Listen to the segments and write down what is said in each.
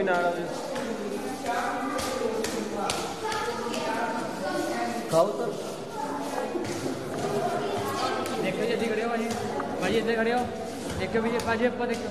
भी ना खाओ तो। देखो ये खड़े हो भाई। भाई इधर खड़े हो। देखो भैया भाजी आपको देखो।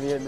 bien.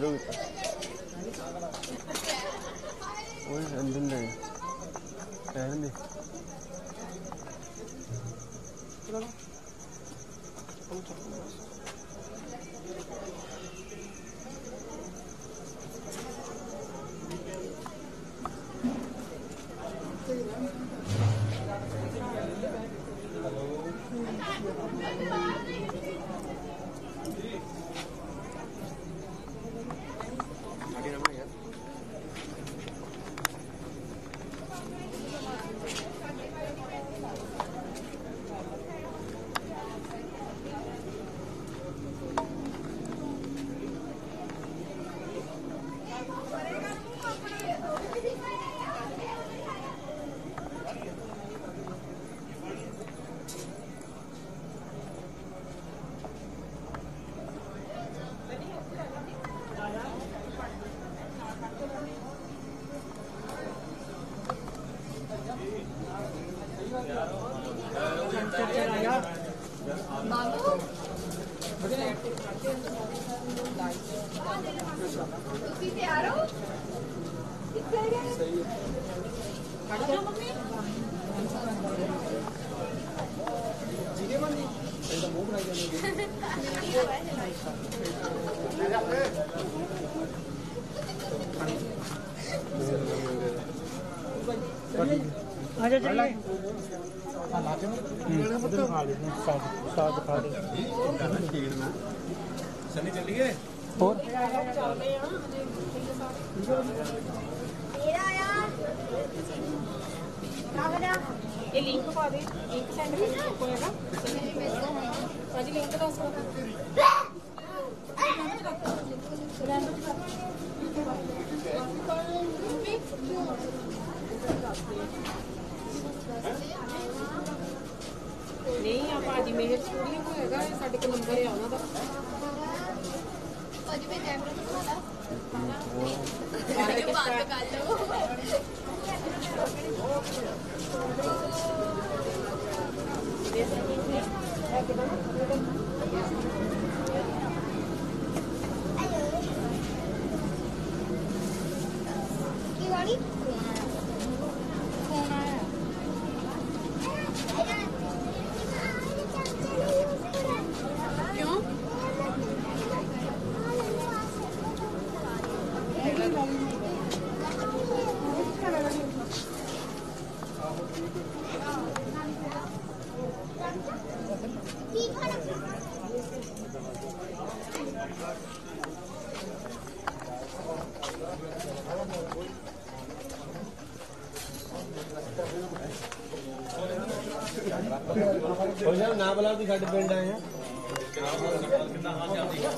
ना बुला तो साढ़े पिंड आए हैं।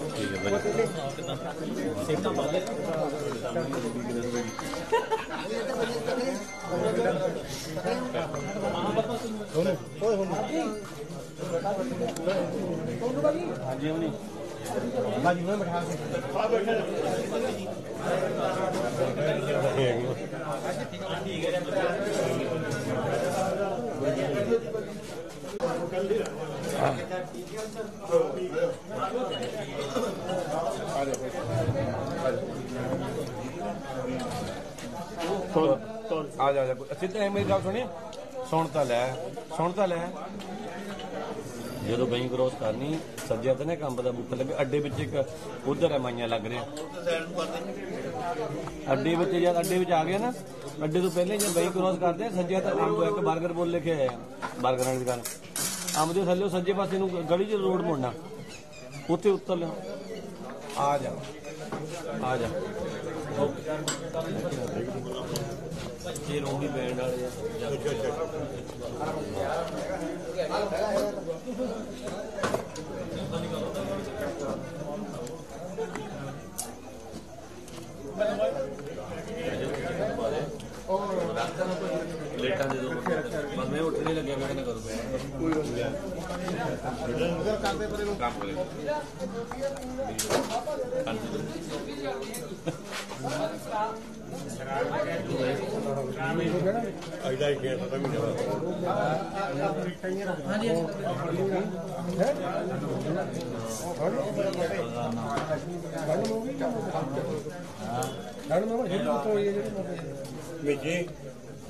ठीक है बढ़िया आ जा जा सिद्धा मेरी गल सुनी सुन तो लै सुन तो लै ਜਦੋਂ ਗਈ ਕਰੋਸ ਕਰਨੀ ਸੱਜਿਆ ਤੇ ਨਾ ਕੰਬ ਦਾ ਬੂਟਾ ਲੱਗੇ ਅੱਡੇ ਵਿੱਚ ਇੱਕ ਉਧਰ ਹੈ ਮਾਈਆਂ ਲੱਗ ਰਿਹਾ ਅੱਡੇ ਵਿੱਚ ਜਦ ਅੱਡੇ ਵਿੱਚ ਆ ਗਿਆ ਨਾ ਅੱਡੇ ਤੋਂ ਪਹਿਲੇ ਜਦ ਗਈ ਕਰੋਸ ਕਰਦੇ ਸੱਜਿਆ ਤੇ ਇੱਕ ਬਰਗਰ ਬੋਲ ਲਿਖਿਆ ਹੈ ਬਰਗਰਾਂ ਦੀ ਦੁਕਾਨ ਅੰਬ ਦੇ ਥੱਲੇ, ਸੱਜੇ ਪਾਸੇ ਨੂੰ ਗਲੀ 'ਚ ਰੋਡ ਮੁੜਨਾ। ਉੱਥੇ ਉੱਤਰ ਲਿਆ। ਆ ਜਾ। ਆ ਜਾ। ਬੱਚੇ ਰੋਂਗੀ ਬੈਂਡ ਵਾਲੇ ਆ। ਅਗਰ ਕਰਦੇ ਪਰੇ ਨੂੰ ਕੰਮ ਕਰੇ ਆਈਦਾ ਹੀ। ਗਿਆ ਪਤਾ ਵੀ ਨਹੀਂ ਚਲਾ ਹਾਂਜੀ ਹੈ। ਗੱਲ ਮੋਗੀ ਕੰਮ ਹਾਂ ਗੱਲ ਮੋਗੀ ਇਹ ਤੋਂ ਇਹ ਜਿਹੜੇ ਮੇਜੇ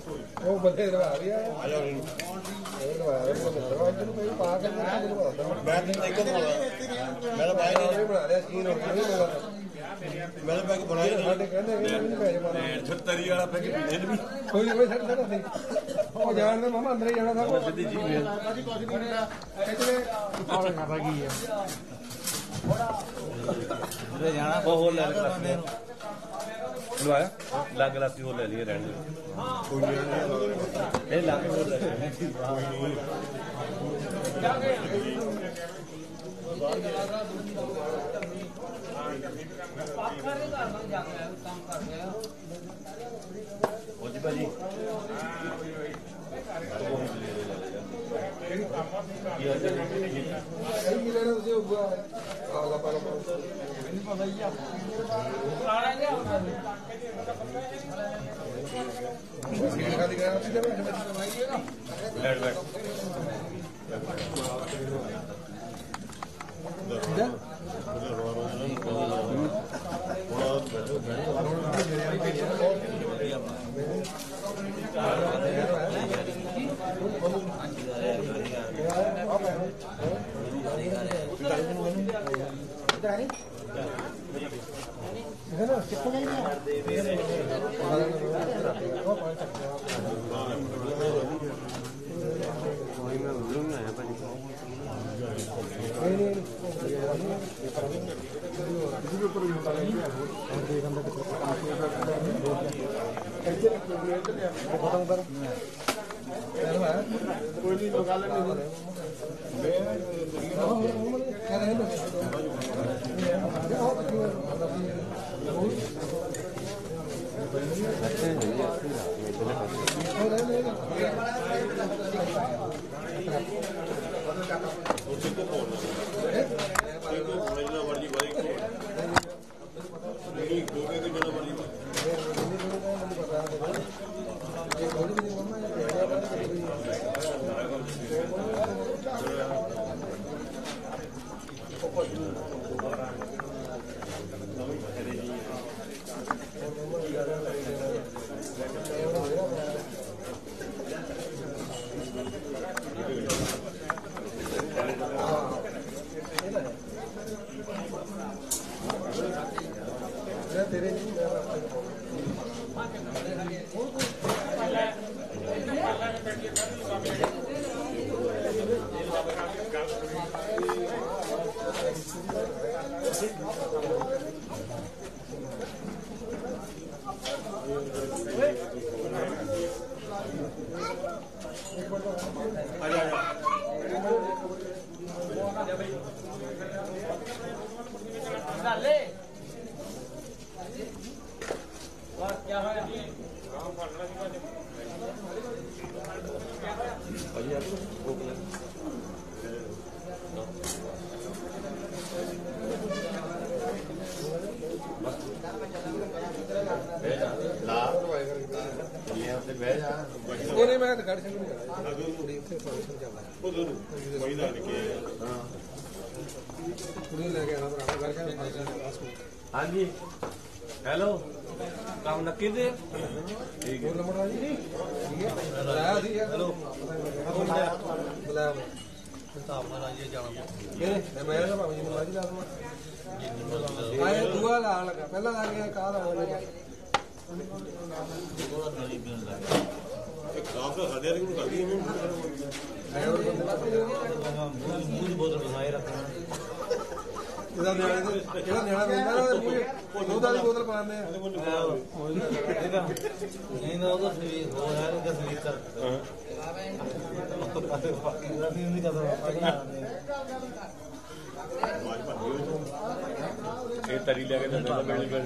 ਉਹ ਬੰਦੇ ਦਵਾ ਰਿਹਾ ਆ। ਜਾ ਹੁਣ ਇਹ ਦਵਾ ਰਿਹਾ ਦਵਾ ਇਹਨੂੰ ਕੋਈ ਪਾ ਕੇ ਨਾ ਦਵਾ ਮੈਂ ਤਾਂ ਇੱਕ ਬਣਾ ਮੈਂ ਤਾਂ ਬਾਈ ਵੀ ਬਣਾ ਲਿਆ ਸਕੀਨ ਹੋ ਗਈ ਬਣਾ ਮੈਂ ਤਾਂ ਬੈਗ ਨਹੀਂ ਸਾਡੇ ਕਹਿੰਦੇ ਵੀ ਨਹੀਂ ਪੈਸੇ ਮਾਰਨਾ ਛੱਤਰੀ ਵਾਲਾ ਪੈਕ ਇਹਨ ਵੀ। ਕੋਈ ਕੋਈ ਛੱਡ ਛੱਡ ਨਹੀਂ। ਉਹ ਜਾਣ ਦੇ ਮਾਮਾ ਅੰਦਰ ਹੀ ਜਾਣਾ ਸਭ ਸਿੱਧੀ ਜੀ ਵੇ ਇੱਥੇ ਆਹ ਕਰਦਾ ਕੀ ਹੈ ਉਹ ਹੋਰ ਲੈ ਲੈ ਲਵਾਇਆ ਲੱਗ ਲੱਸੀ ਹੋਰ ਲੈ ਲਈਏ ਰਹਿਣ ਦੇ ਕੋਈ ਨਹੀਂ ਇਹ ਲੱਗ ਹੋਰ ਲੈ ਲਈਏ ਉਹ ਜੀ ਭਾਜੀ ਕੀ ਹਾਲ ਚਾਲ ਹੈ? ਇਹ ਕੀ ਲੈਣਾ ਤੁਸੀਂ ਉਹ ਆਲਾ ਪਾਲਾ बैठ बैठ Really good.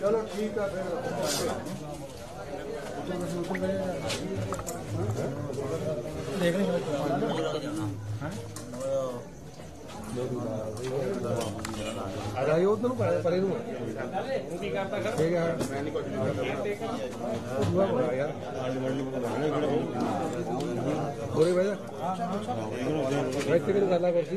ਚਲੋ ਠੀਕ ਆ ਫਿਰ। ਦੇਖ ਲਈ ਆ ਜਾਈ ਉਧਰ ਨੂੰ ਪਰੇ ਪਰੇ ਨੂੰ ਉਹ ਕੀ ਕਰਦਾ ਕਰ ਠੀਕ ਹੈ ਮੈਂ ਨਹੀਂ ਕੁਝ ਨਹੀਂ ਕਰਦਾ ਯਾਰ ਆਂਡ ਮੰਡ ਨੂੰ ਬੁਲਾਉਣਾ ਹੋਰੇ ਬੈਠਾ ਹਾਂ? ਬੈਠ ਕੇ ਗੱਲ ਕਰ ਸੀ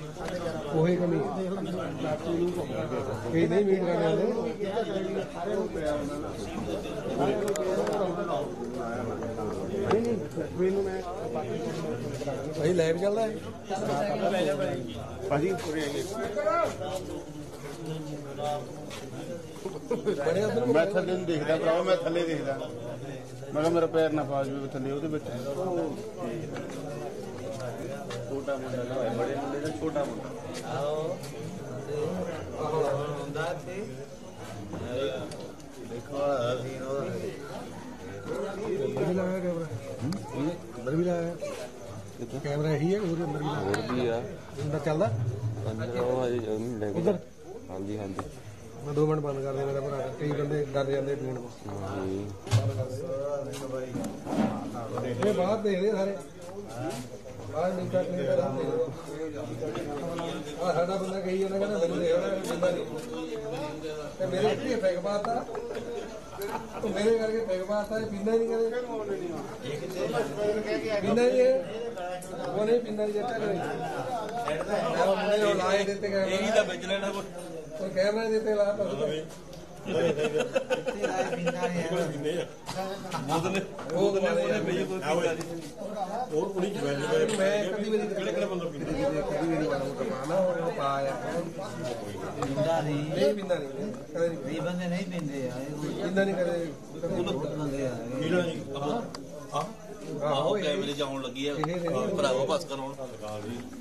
ਉਹੀ ਕਮੀ ਇਹ ਨਹੀਂ ਮੀਟ ਕਰਨੇ ਆਉਂਦੇ ਨਹੀਂ ਨਹੀਂ, ਮੈਨੂੰ ਮੈਂ ਭਾਈ ਲਾਈਵ ਚੱਲਦਾ ਹੈ। ਭਾਜੀ ਮੈਂ ਥੱਲੇ ਨੂੰ ਦੇਖਦਾ ਭਰਾਵਾ, ਮੈਂ ਥੱਲੇ ਦੇਖਦਾ। ਮੈਂ ਕਿਹਾ ਮੇਰਾ ਪੈਰ ਨਾ ਫਾਜ ਜਾਵੇ ਥੱਲੇ ਉਹਦੇ ਵਿੱਚ। ਛੋਟਾ ਮੁੰਡਾ ਨਾ ਹੋਏ ਬੜੇ ਮੁੰਡੇ ਦਾ ਛੋਟਾ ਮੁੰਡਾ। ਅੰਦਰ ਵੀ ਲਾਇਆ ਕੈਮਰਾ ਅੰਦਰ ਵੀ ਲਾਇਆ ਕੈਮਰਾ ਇਹੀ ਹੈ। ਉਹਦੇ ਅੰਦਰ ਵੀ ਲਾਇਆ ਹੋਰ ਵੀ ਆ ਅੰਦਰ ਚੱਲਦਾ ਅੰਦਰ ਉਹ ਹਜੇ ਨਹੀਂ ਲੈ ਉਧਰ ਹਾਂਜੀ ਹਾਂਜੀ ਮੈਂ 2 ਮਿੰਟ ਬੰਦ ਕਰ ਦੇ ਮੇਰਾ ਭਰਾ ਕਈ ਬੰਦੇ ਡਰ ਜਾਂਦੇ ਪੀਣ ਤੋਂ ਹਾਂਜੀ ਇਹ ਬਾਹਰ ਦੇਖਦੇ ਸਾਰੇ ਨਹੀਂ ਕੱਟ ਨਹੀਂ ਕਰਦਾ ਆ ਸਾਡਾ ਬੰਦਾ ਕਹੀ ਜਾਂਦਾ ਕਹਿੰਦਾ ਮੈਨੂੰ ਦੇਖ ਬੰਦਾ ਨਹੀਂ। ਤੇ ਮੇਰੇ ਕੀ ਫੇਕ ਬਾਤਾ ਤੂੰ ਮੇਰੇ ਕਰਕੇ ਫੇਕ ਬਾਤਾ ਇਹ ਪੀਂਦਾ ਨਹੀਂ ਕਦੇ। ਪੀਂਦਾ ਨਹੀਂ। ਉਹ ਨਹੀਂ ਪੀਂਦਾ ਨਹੀਂ ਜੱਟਾ ਕਰੇ ਮੈਂ ਉਹ ਲਾਏ ਦਿੱਤੇ ਗਏ ਇਹੀ ਤਾਂ ਵੇਚ ਲੈਣਾ ਕੋਈ ਕੈਮਰਾ ਦਿੱਤੇ ਲਾ। ਤਾ ਉਹ ਹੋਰ ਕੁੜੀ ਜਵੈਨ ਮੈਂ ਕਦੀ ਵੀ ਕਿਹੜੇ ਕਿਹੜੇ ਬੰਦੇ ਪੀਂਦੇ ਕਦੀ ਵੀ ਵਾਲਾ ਮੋਟਾ ਮਾਨਾ ਉਹ ਪਾਇਆ ਪਿੰਡਾ ਦੀ ਨਹੀਂ ਪੀਂਦਾ ਨਹੀਂ ਕਦੇ ਨਹੀਂ ਕਈ ਬੰਦੇ ਨਹੀਂ ਪਿੰਦੇ ਆ ਪੀਂਦਾ ਨਹੀਂ ਕਦੇ ਬਹੁਤ ਬੰਦੇ ਆ ਆਹੋ, ਕੈਮਰੇ ਚ ਆਉਣ ਲੱਗੀ ਆ। ਭਰਾਵਾ ਬਸ ਕਰਾਉਣ ਹੁਣ।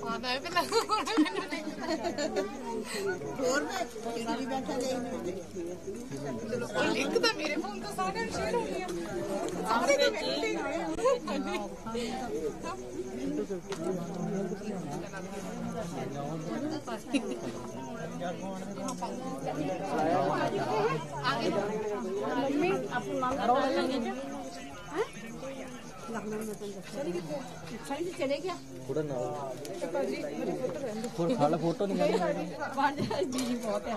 ਹਾਂ ਮੈਂ ਵੀ ਲੱਗੂ ਹੋਰ ਮੈਂ ਵੀ ਬੈਠਾ ਨਹੀਂ ਲਿੰਕ ਤਾਂ ਮੇਰੇ ਫੋਨ ਤੋਂ ਸਾਰਿਆਂ ਨੂੰ ਸ਼ੇਅਰ ਹੋ ਗਿਆ ਸਾਰੇ ਤਾਂ ਮੇਰੇ ਤੇ थोड़ा फ़ोटो नहीं बहुत है।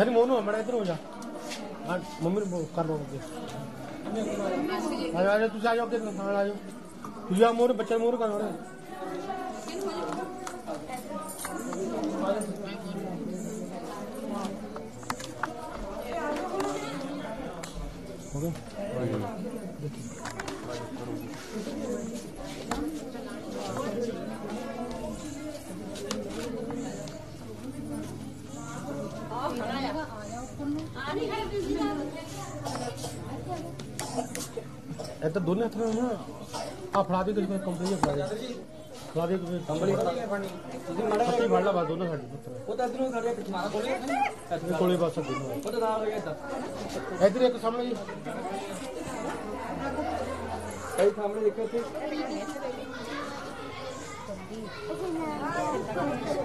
ಸರಿ ಮೌನು ಬೇಡ ಇದ್ರು ಮಜಾ मम्मी कर लो मुझे आ जाओ तुझे आ जाओ कितने खाना आ जाओ तुझे मोर बच्चे मोर का नोड़े हो गया ਇਹ ਤਾਂ ਦੋਨੇ ਹੱਥ ਨਾਲ ਨਾ ਆ ਫੜਾ ਦੇ ਕਿਸੇ ਕੰਪਨੀ ਫੜਾ ਦੇ ਫੜਾ ਦੇ ਕਿਸੇ ਕੰਪਨੀ ਤੁਸੀਂ ਮੜਾ ਫੜ ਲਾ ਬਸ ਦੋਨੋਂ ਸਾਡੇ ਉਹ ਤਾਂ ਇਧਰੋਂ ਖੜਿਆ ਪਿੱਛੇ ਮਾਰਾ ਕੋਲੇ ਇਹ ਕੋਲੇ ਬਸ ਦੋਨੋਂ ਉਹ ਤਾਂ ਨਾਲ ਹੋਇਆ ਇੱਧਰ ਇੱਧਰ ਇੱਕ ਸਾਹਮਣੇ ਜੀ ਕਈ ਸਾਹਮਣੇ ਦੇਖੋ ਇੱਥੇ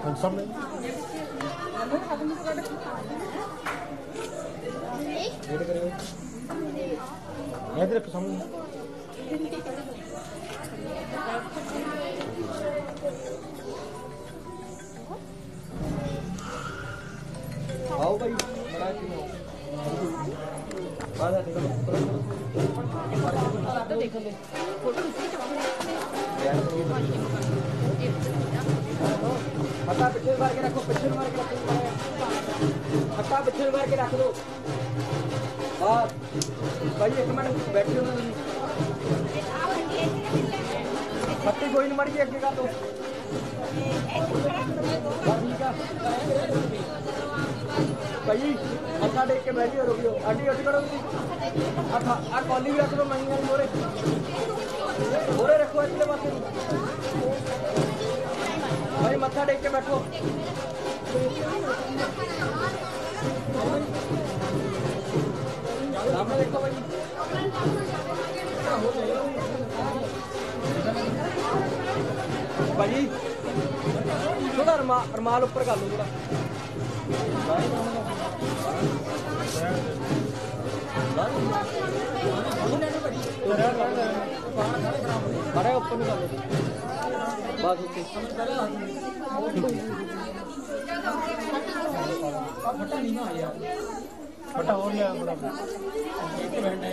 ਹਾਂ ਸਾਹਮਣੇ ਵੇਟ ਕਰਿਓ ਇੱਧਰ ਇੱਕ ਸਾਹਮਣੇ आओ भाई बड़ा क्यों बाधा निकलो तो देख ले फ़ोटो हटा पिछल मार के रखो पिछल मार के रखो हटा पिछल मार के रख दो बात भाई एक मिनट बैठे हो पत्ती कोई नहीं मर गई अग्गे का तो। भाई अच्छा देख के बैठी हो रुकियो अड्डी अड्डी करो अच्छा आ कॉली भी रख दो महँगे मोरे। मोरे रखो इसके पास। भाई, मत्था टेक के बैठो। सामने देखो भाई। ਭਾਜੀ। ਥੋੜਾ ਰਮਾਲ ਉੱਪਰ ਕਰ ਲਓ ਥੋੜਾ ਅਰੇ ਉੱਪਰ ਨੂੰ ਕਰ ਲਓ। ਬਾਸ ਉੱਤੇ ਫਟਾ ਨਹੀਂ ਨਾ ਆਇਆ ਫਟਾ ਹੋ ਗਿਆ ਬੜਾ ਇੱਕ ਬੈਂਡ ਹੈ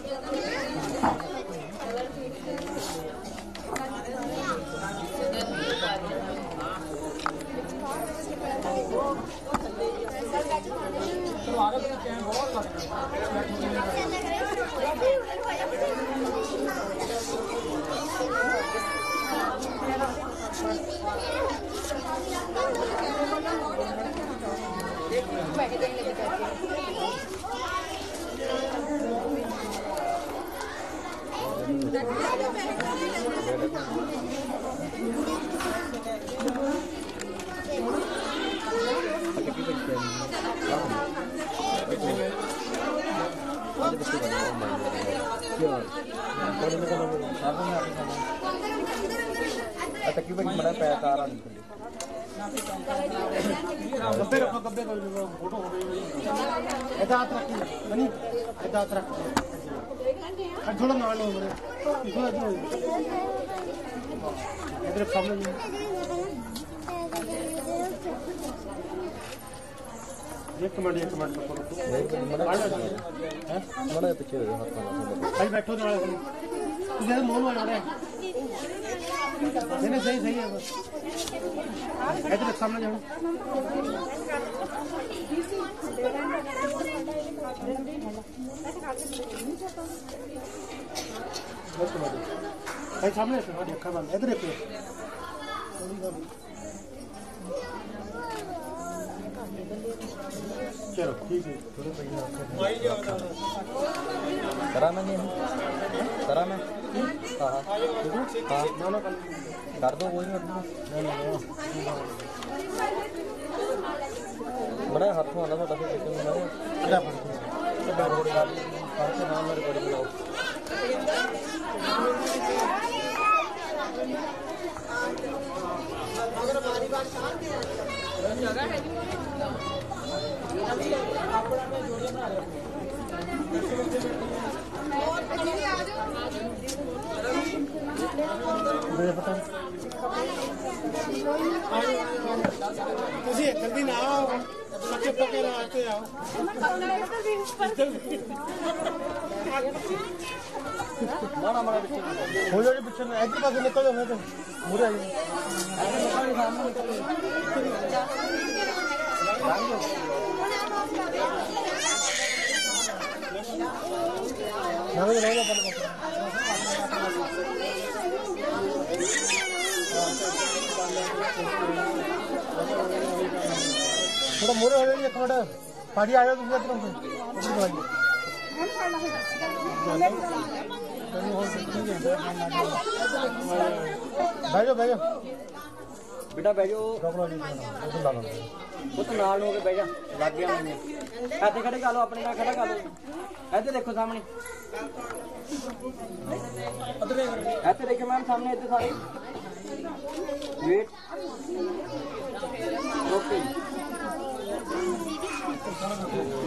तकरीबन बड़ा पैतारा निकल गब्बे रखो गब्बे फ़ोटो हो गई ऐसा हाथ रखिए ऐसा हाथ रखिए थोड़ा नाल हो मेरे इधर सामने एक मिनट एक मिनट बड़ा पीछे हो जाओ भाई बैठो नाल तू मेरे मुंह में आ रहा है नहीं सही सही है इधर सामने जाओ ਭਾਈ ਸਾਹਮਣੇ ਇੱਥੇ ਤੁਹਾਡੀ ਅੱਖਾਂ ਬੰਦ ਇਧਰ ਦੇਖੋ ਚਲੋ ਠੀਕ ਹੈ ਥੋੜੇ ਪੈਸੇ ਮਾਈ ਜਾਉਂਦਾ ਕਰਾਂ ਮੈਂ ਨਹੀਂ ਕਰਾਂ ਮੈਂ ਹਾਂ ਹਾਂ ਨਾ ਨਾ ਕਰ ਦੋ ਕੋਈ ਨਹੀਂ ਨਾ ਨਾ ਬੜਾ ਹੱਥੋਂ ਆਉਂਦਾ ਤੁਹਾਡਾ ਫਿਰ ਕਿੱਥੇ ਹੁੰਦਾ ਹੈ ಮತ್ತೆ ಬ್ಯಾಗ್ ಹೊಡಿದಾರೆ ಅದಕ್ಕೆ ನಾಲ್ವರು ಹೊಡಿದ್ರು ಅವ್ರು जल्दी वगैरह आते हैं। हो जाएगी पिक्चर में एक पास निकल जाओ तो बुरे आएगी थोड़ा मोरे हो जाएगी थोड़ा पानी आया तो तुमको बैठो बैठो। बेटा बैठो। वो तो नाल हो गए बैठ जा लग गया मैंने ऐसे खड़े कर लो अपने का खड़ा कर लो। ऐसे देखो सामने। ऐसे देखो मैम सामने ऐसे सारे। वेट। ओके よし。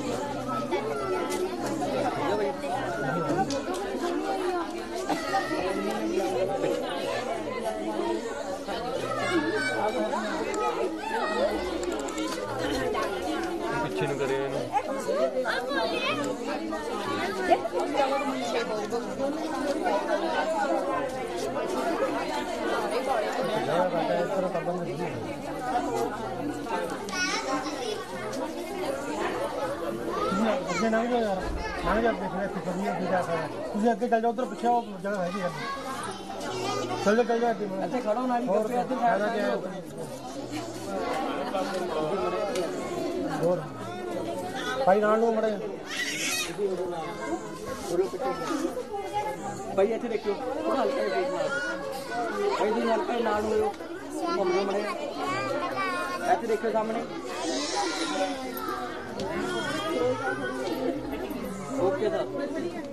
ਤੁਸੀਂ ਅੱਗੇ ਚੱਲ ਜਾਓ ਉਧਰ ਪਿੱਛੇ ਉਹ ਜਗ੍ਹਾ ਹੈਗੀ ਆ ਚੱਲ ਜਾ ਚੱਲ ਜਾ ਅੱਗੇ ਇੱਥੇ ਖੜੋ ਨਾਲ ਹੀ ਹੋਰ ਦੱਸੋ ਇੱਥੇ ਫਾਇਦਾ ਸਾਈਡ ਕੀ ਹੈ ਹੋਰ ਭਾਈ ਨਾਲ ਨੂੰ ਮੜੇ ਭਾਈ ਇੱਥੇ ਦੇਖਿਓ ਥੋੜਾ ਹਲਕਾ ਜਿਹਾ ਫੇਸ ਮਾਰੋ ਭਾਈ ਤੁਸੀਂ ਹਲਕਾ ਜਿਹਾ ਨਾਲ ਨੂੰ ਹੋਇਓ ਘੁੰਮ ਜਾਓ ਮੜੇ ਇੱਥੇ ਦੇਖੋ ਸਾਹਮਣੇ ਓਕੇ ਸਰ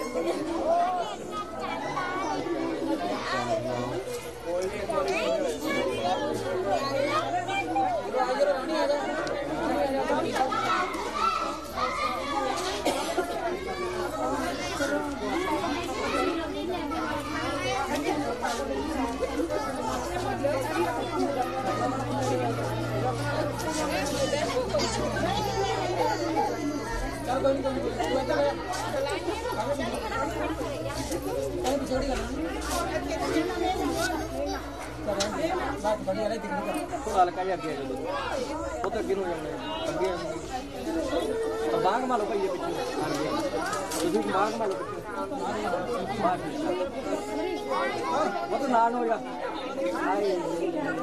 बढ़िया नहीं दिखने थोड़ा हल्का ही अगे चलो वो तो अगे हो जाने अगे तो बाघ मालो भाई ये पीछे तुम बाघ मालो वो तो नाल हो जा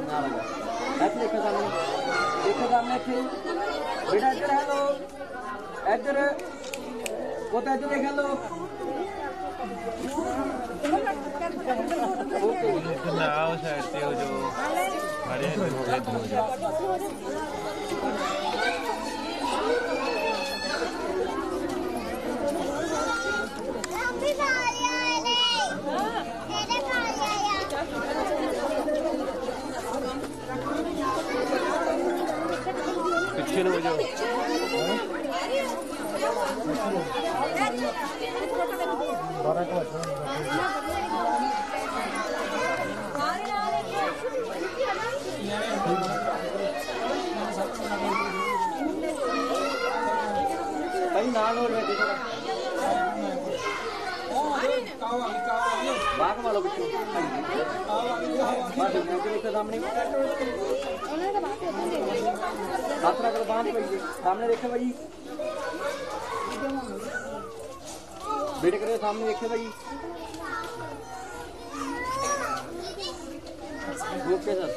नाल हो जा ऐसे देखो सामने देखो सामने फिर बेटा इधर है लो इधर वो तो इधर देखा लो ओके लाओ साइड से हो जो पिछले बजे बारह का बात बिट्टू के देखो सामने देखे। बेटे करे सामने देखे भाई ओके सर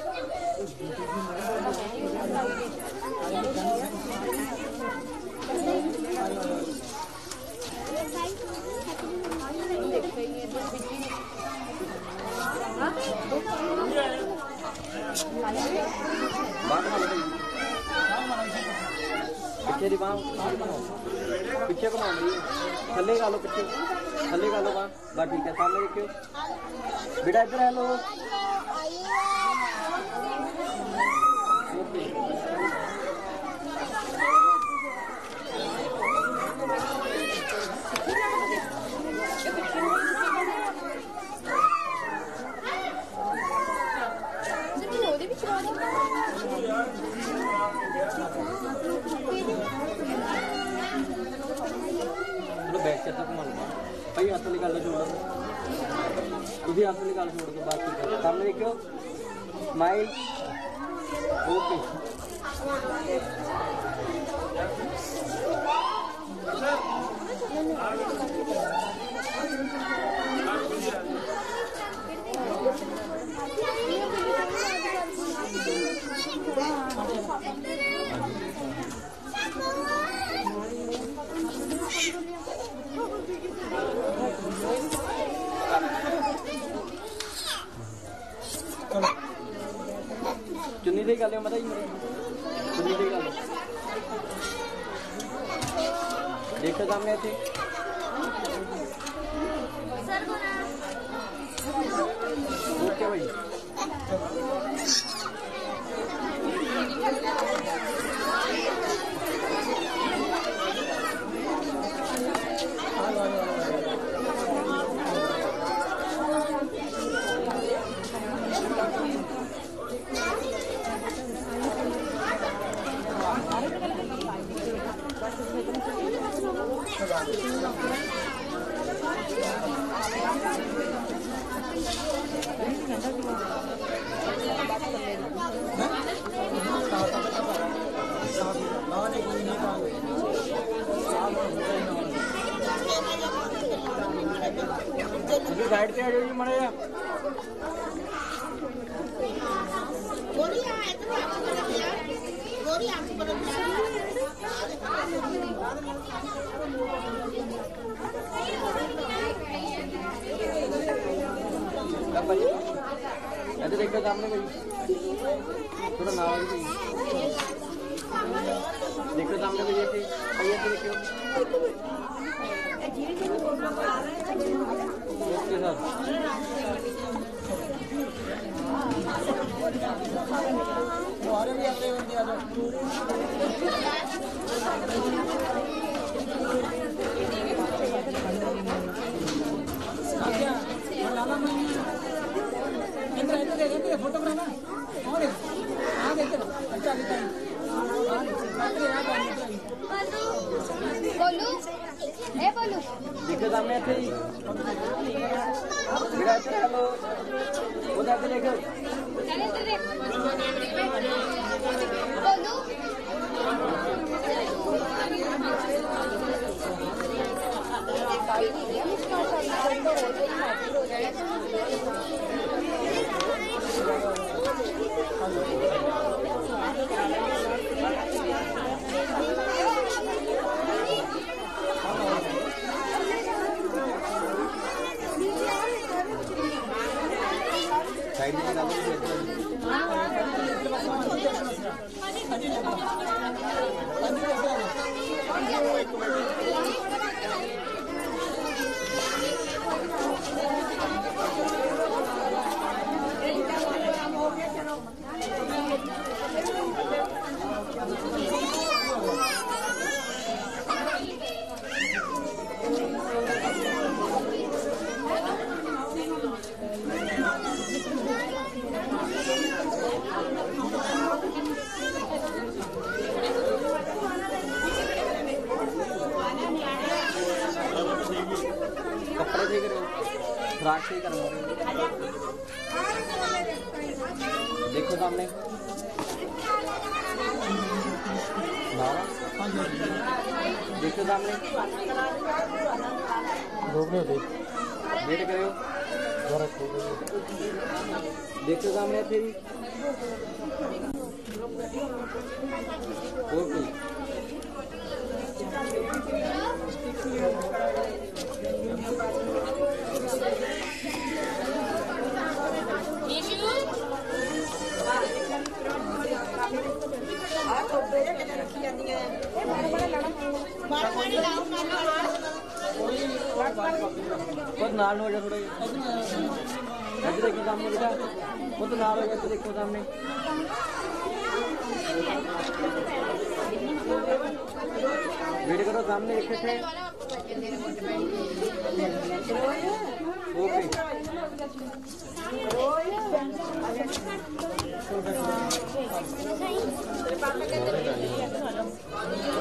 तेरी बांह पीछे थले पीछे थले का लो बस ठीक है सामने देखियो बेटा इधर है लो सीधे आंसर निकालो छोड़ के बात सामने देखो स्माइल। ओके। नाल हो गया थोड़ा इधर देखो सामने बेटा वो तो नाल हो गया देखो सामने वेट करो, सामने एक थे। ओके तो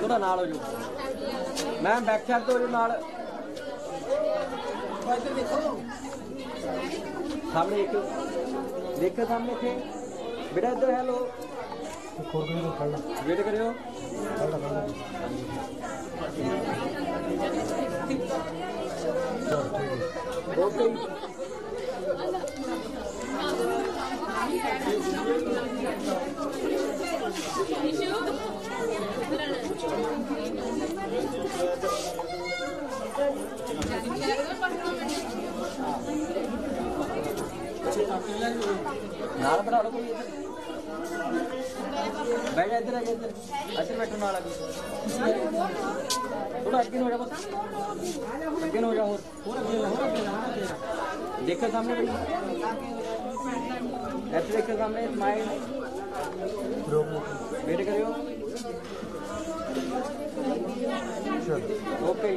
थोड़ा नाल हो जाओ मैम बैक तो हो नाल सामने एक देखो सामने थे बेटा इधर हेलो वेट करियो നാളെ അവിടെ പോയി बैठ इधर आ इधर। अच्छा बैठो ना थोड़ा अटकिन हो जा बस। अटकिन हो जा और और अटकिन देखो सामने ऐसे देखो सामने स्माइल वेट करियो। Okay okay.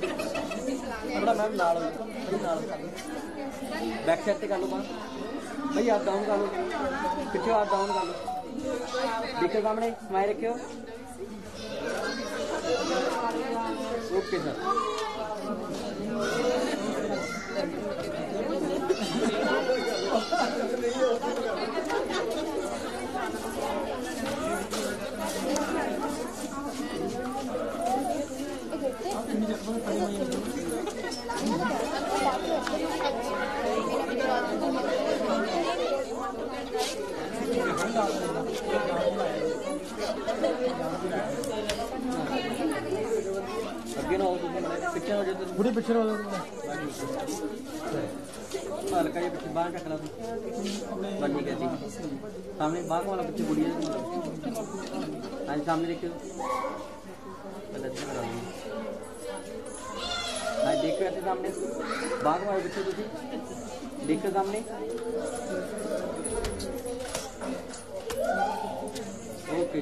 ਥੋੜਾ ਮੈਮ ਨਾਲ ਹੋ ਜਾਓ, ਥੋੜ੍ਹੀ ਨਾਲ ਬੈਕ ਸਾਈਡ ਤੇ ਕਰ ਲਓ ਬਾਹਰ ਭਈ ਆਪ ਡਾਊਨ ਕਰ ਲਓ ਪਿੱਛੇ ਆਪ ਡਾਊਨ ਕਰ ਲਓ ਦੇਖੋ ਸਾਹਮਣੇ ਸਮਾਈ ਰੱਖਿਓ OK になる。बुरी पिक्चर वाला बाहर का खराब बंद नहीं कहती सामने बाघ वाला पिक्चर बुरी है हाँ सामने देखो गलत से खराब हाँ। देख रहे थे सामने। बाघ वाला पिक्चर तुझे देख के सामने। ओके।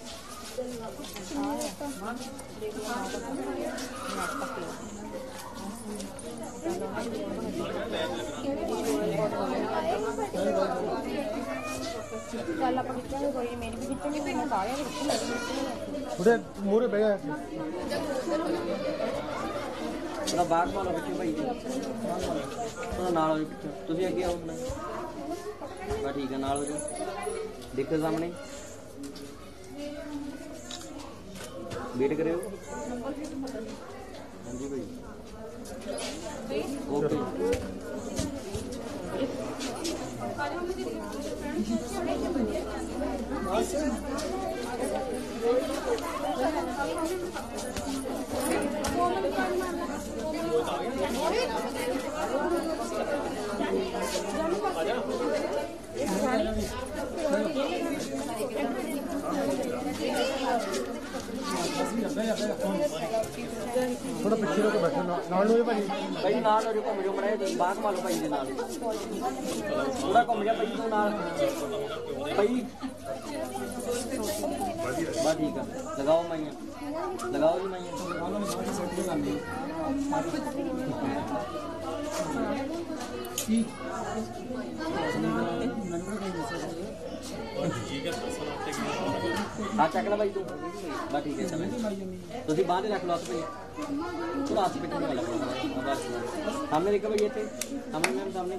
ਚੱਲ ਆਪਾਂ ਖਿੱਚਾਂਗੇ ਕੋਈ ਨੀ, ਮੇਰੀ ਵੀ ਖਿੱਚਾਂਗੇ ਤੇ ਮੈਂ ਸਾਰਿਆਂ ਦੀ ਖਿੱਚਾਂਗੀ ਥੋੜੇ ਮੂਰੇ ਬਹਿ ਜਾ ਥੋੜਾ ਬਾਗ ਮਾਰਾ ਪੀਛੇ ਭਾਈ ਥੋੜਾ ਨਾਲ ਹੋ ਜਾਓ ਪਿੱਛੇ ਤੁਸੀਂ ਅੱਗੇ ਆਓ ਥੋੜਾ ਬਸ ਠੀਕ ਹੈ ਨਾਲ ਹੋ ਜਾਓ ਦੇਖੋ ਸਾਹਮਣੇ वेट करे हाँ जी भाई। ओके। Thank you. ਥੋੜਾ ਪਿੱਛੇ ਹੋ ਕੇ ਬੈਠੋ ਨਾਲ ਨਾਲ ਨੂੰ ਇਹ ਭਾਜੀ ਭਾਈ ਨਾਲ ਹੋ ਜਾਓ ਘੁੰਮ ਜਾਓ ਮੜਾ ਬਾਗ ਮਾਰੋ ਭਾਈ ਦੇ ਨਾਲ ਥੋੜਾ ਘੁੰਮ ਜਾ ਭਾਈ ਤੂੰ ਨਾਲ ਭਾਈ ਬਸ ਠੀਕ ਆ ਲਗਾਓ ਮਾਈਆਂ ਲਗਾਓ ਜੀ ਮਾਈਆਂ ਹਾਂ ਚੱਕ ਲੈ ਭਾਈ ਤੂੰ ਬਸ ਠੀਕ ಸಾಕಾಗಲ್ಲ ಬಾ ಇದು ಬಾ ठीक है, चलो। तो बांधे रख लो पे थोड़ा हॉस्पिटल में लगा सामने देखो भाई, ये थे। सामने, मैम, सामने।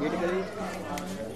गेट करिए।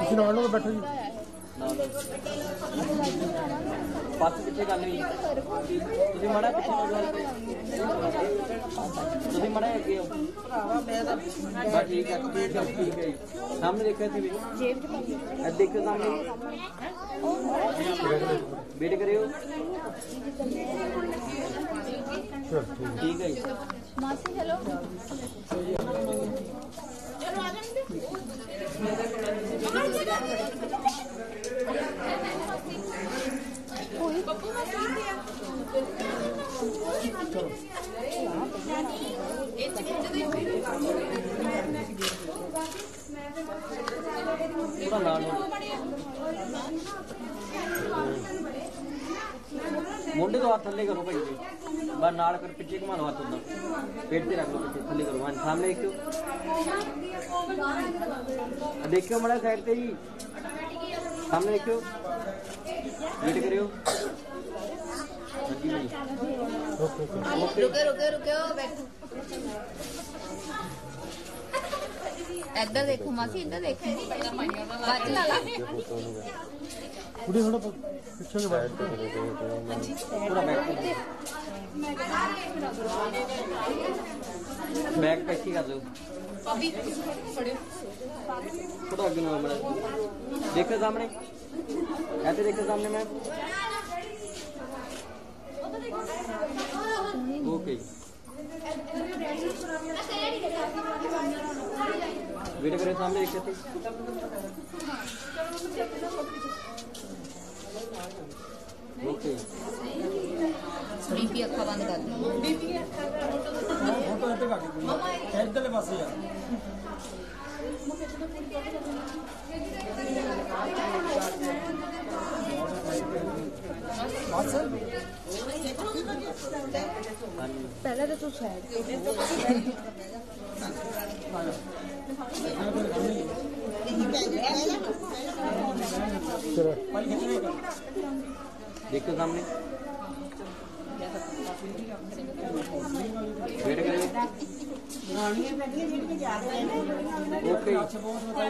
ਤੁਸੀਂ ਨਾਲ ਨਾਲ ਬੈਠੋ ਜੀ ਪਾਸ ਪਿੱਛੇ ਗੱਲ ਹੋਈ ਤੁਸੀਂ ਮੜਾ ਪਿੱਛੇ ਹੋ ਜਾਓ ਤੁਸੀਂ ਮੜਾ ਅੱਗੇ ਹੋ ਭਰਾਵਾ ਮੈਂ ਤਾਂ ਬਸ ਠੀਕ ਹੈ ਠੀਕ ਹੈ ਠੀਕ ਹੈ ਜੀ। ਸਾਹਮਣੇ ਦੇਖਿਆ ਸੀ ਵੀ ਜੇਬ ਚ ਪਾਈ ਹੈ ਦੇਖੋ ਸਾਹਮਣੇ ਵੇਟ ਕਰਿਓ ਠੀਕ ਹੈ ਜੀ ਮਾਸੀ ਹੈਲੋ ਕੋਈ ਬੱਬੂ ਮਾਸੀ ਕਿੱਥੇ ਆ ਇਹ ਚ ਖਿੱਚਦੇ ਥੋੜਾ ਨਾਲ ਨੂੰ ਮੁੰਡੇ ਤੋਂ ਹੱਥ ਥੱਲੇ ਕਰੋ ਭਾਈ ਜੀ। ਬਸ ਨਾਲ ਕਰ, ਪਿੱਛੇ ਘੁਮਾ ਲਓ ਹੱਥ ਉਦਾਂ ਪੇਟ ਤੇ ਰੱਖ ਲਓ ਪਿੱਛੇ, ਥੱਲੇ ਕਰੋ। ਹਾਂ, ਸਾਹਮਣੇ ਦੇਖਿਓ। ਦੇਖਿਓ ਮੜਾ ਸਾਈਡ ਤੇ ਜੀ। ਸਾਹਮਣੇ ਦੇਖਿਓ। ਵੇਟ ਕਰਿਓ ਹਾਂਜੀ ਭਾਈ ਰੁਕੇ ਰੁਕੇ ਰੁਕੇ ਬੈਠੋ ਇੱਧਰ ਦੇਖੋ ਮਾਸੀ ਇੱਧਰ ਦੇਖੋ ਬੱਚ ਲਾ ਲਾ ਕੁੜੀ ਥੋੜਾ ਪਿੱਛੇ ਹੋ ਬੈਠ ਥੋੜਾ ਬੈਕ ਬੈਕ ਪਿੱਛੇ ਕਰ ਲਓ ਭਾਬੀ ਫੜਿਓ ਥੋੜਾ ਅੱਗੇ ਨੂੰ ਮੜਾ ਦੇਖੋ ਸਾਹਮਣੇ ऐसे देखते सामने मैम। ओके। वीडियो करें सामने एक थे ओके। बीपी अखा बंद कर बीपी अखा फ़ोटो फ़ोटो काट दे हेड दले पास यार। खाना तो तू शायद देखो सामने। ओके। अच्छा बहुत बताया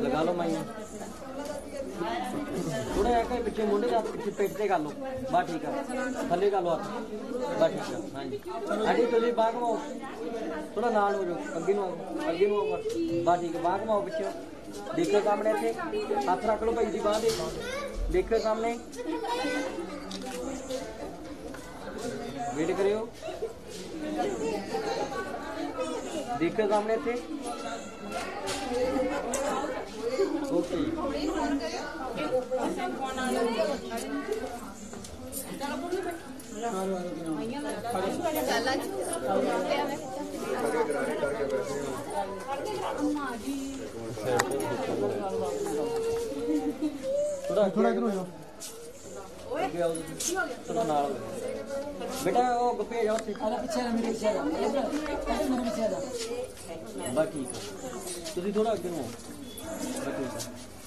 ਲਗਾ ਲਓ ਮਾਈਆਂ ਥੋੜਾ ਜਿਹਾ ਕਿ ਪਿੱਛੇ ਮੁੰਡੇ ਦਾ ਹੱਥ ਪਿੱਛੇ ਪੇਟ ਤੇ ਕਰ ਲਓ ਬਾ ਠੀਕ ਆ ਥੱਲੇ ਕਰ ਲਓ ਹੱਥ ਬਾ ਠੀਕ ਆ ਹਾਂਜੀ ਹਾਂਜੀ ਤੁਸੀਂ ਬਾਗ ਮਾਓ ਥੋੜਾ ਨਾਲ ਹੋ ਜਾਓ ਅੱਗੇ ਨੂੰ ਆਓ ਅੱਗੇ ਨੂੰ ਆਓ ਬਾ ਠੀਕ ਆ ਬਾਗ ਮਾਓ ਪਿੱਛੇ ਦੇਖੋ ਸਾਹਮਣੇ ਇੱਥੇ ਹੱਥ ਰੱਖ ਲਓ ਭਾਈ ਦੀ ਬਾਹ ਦੇ ਦੇਖੋ ਸਾਹਮਣੇ ਵੇਟ ਕਰਿਓ ਦੇਖੋ ਸਾਹਮਣੇ ਇੱਥੇ ਓਕੇ ਚੱਲ ਅੱਜ ਥੋੜਾ ਥੋੜਾ ਇਧਰ ਹੋ ਜਾਓ। ਅੱਗੇ ਆਓ ਨਾਲ ਹੋ। ਬੇਟਾ ਉਹ ਗੱਪੇ ਜਾਓ ਪਿੱਛੇ ਆ ਮੇਰੇ ਪਿੱਛੇ ਆ ਮੇਰੇ ਪਿੱਛੇ ਠੀਕ ਆ। ਤੁਸੀਂ ਥੋੜਾ ਅੱਗੇ ਨੂੰ ਆਓ ਠੀਕ ਆ।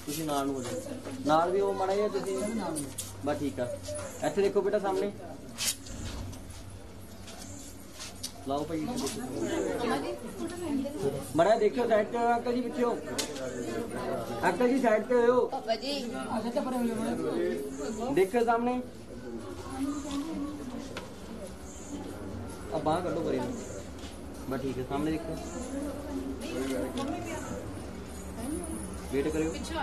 ਤੁਸੀਂ ਨਾਲ ਨੂੰ ਹੋ ਜਾਓ। ਨਾਲ ਵੀ ਉਹ ਮਾੜਾ ਜਿਹਾ ਤੁਸੀਂ ਬਸ ਠੀਕ ਆ। ਇੱਥੇ ਦੇਖੋ ਬੇਟਾ ਸਾਹਮਣੇ। ਲਾਓ ਭਾਈ ਮੜਾ ਦੇਖਿਓ ਸਾਈਡ ਤੇ ਹੋਇਓ, ਅੰਕਲ ਜੀ ਪਿੱਛੇ ਹੋ ਅੰਕਲ ਜੀ ਸਾਈਡ ਤੇ ਹੋਇਓ ਪਾਪਾ ਜੀ ਦੇਖੋ ਸਾਹਮਣੇ ਆ ਬਾਹ ਕੱਢੋ ਕਰੇ ਬਸ ਠੀਕ ਹੈ ਸਾਹਮਣੇ ਦੇਖੋ ਵੇਟ ਕਰਿਓ ਪਿੱਛੇ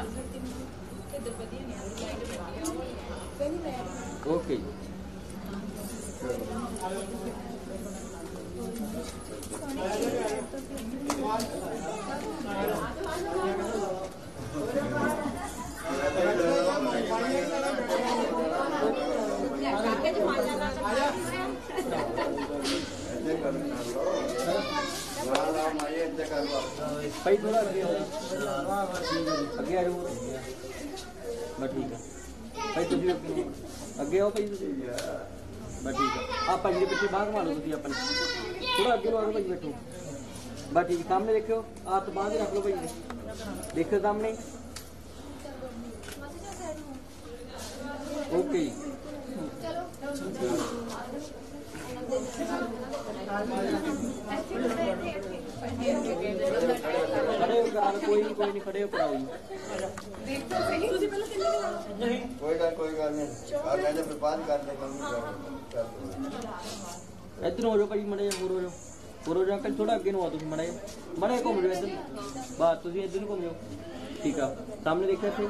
ठीक है भाई तो अगे आओ भाई। बस ठीक है। आप पंजे पिछले बाहर मारो अपने। थोड़ा अगे लो भाई बैठो। बाकी सामने देखो आ तो बाहर रख लो भाई। देखो सामने। ओके। खड़े होकर कोई नहीं कोई नहीं, खड़े होकर आओ। नहीं, कोई कोई गल नहीं। और मैंने कर ఎద్దును ఓరో కడి మడే ఓరో ఓరో ओरो जा कर थोड़ा अगे नुआ तुम तो मड़ा मड़ा घूम जाओ इधर। बाहर तुम इधर घूम जाओ ठीक है, सामने देखा थे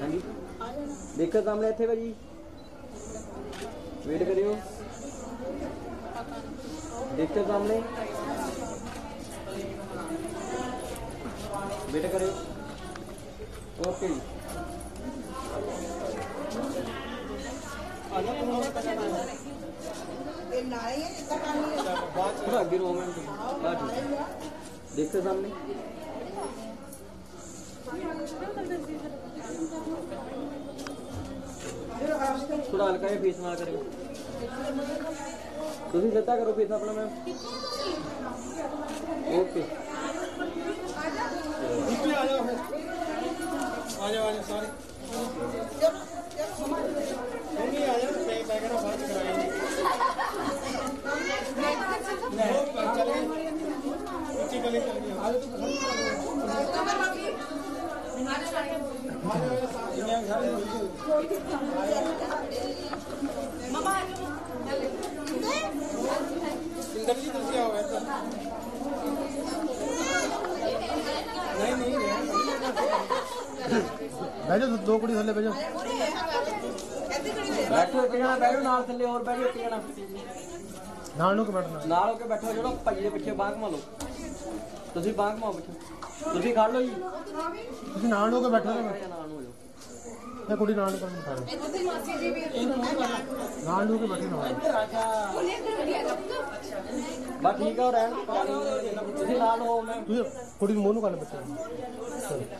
हाँ जी। देखा सामने इतने भाजी वेट करियो। देखा सामने। वेट करियो। ओके जी। आ जाओ देखते सामने थोड़ा हल्का ही फ़ीस मार करेगा। तुम जितना करो फ़ीस अपना मैम ओके आ जाओ आ जाओ सारे बैठो तो दो कुड़ी थले बैठो। बैठो एक जना बैठो नाल थले और बैठो एक जना। नाल नु के बैठना। नाल के बैठो जेड़ा भज्जे पिछे बाग मालो ਬੈਠੋ ਇੱਕ ਜਣਾ ਨਾਲ ਨੂੰ ਕਿ ਬੈਠਣਾ ਨਾਲ ਹੋ ਕੇ ਬੈਠੋ ਜਿਹੜਾ ਭਾਈ ਦੇ ਪਿੱਛੇ ਬਾਂਹ ਘੁਮਾ ਲਓ ਤੁਸੀਂ ਬਾਂਹ ਘੁਮਾਓ ਪਿੱਛੇ ਤੁਸੀਂ ਖੜ ਲਓ ਜੀ ਤੁਸੀਂ ਨਾਲ ਨੂੰ ਕਿ ਬੈਠੋ ਨਾ ਜਾਂ ਨਾਲ ਨੂੰ ਹੋ ਜਾਓ ਇਹ ਕੁੜੀ ਨਾਲ ਨੂੰ ਕਰਨ ਕਰ ਇੱਧਰ ਤੇ ਮਾਸੀ ਜੀ ਵੀ ਨਾਲ ਨੂੰ ਕਿ ਬੈਠੇ ਨਾਲ ਉਹਨੇ ਇੱਧਰ ਵੀ ਆ ਜਾਓ ਬਸ ਠੀਕ ਆ ਉਹ ਰਹਿਣ ਤੁਸੀਂ ਨਾਲ ਹੋ ਮੈਂ ਤੁਸੀਂ ਕੁੜੀ ਨੂੰ ਮੂੰਹ ਨੂੰ ਕਰ ਬੱਚੇ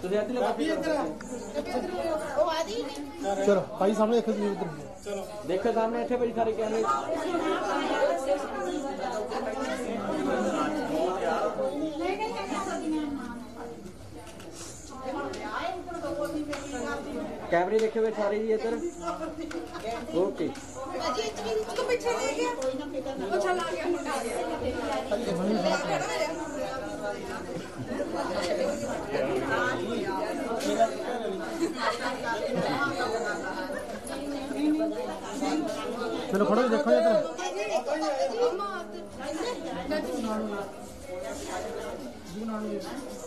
ਤੁਸੀਂ ਇੱਧਰ ਬਾਪੀ ਉਹ ਆਦੀ ਨਹੀਂ ਚਲੋ ਭਾਈ ਸਾਹਮਣੇ ਦੇਖੋ ਤੁਸੀਂ ਇੱਧਰ ਦੇਖੋ ਸਾਹਮਣੇ ਇੱਥੇ ਬੜੀ ਸਾਰੇ ਕੈਮਰੇ कैमरे देखे हुए सारे जी इधर? ओके। चलो खड़ो देखो इधर। on you.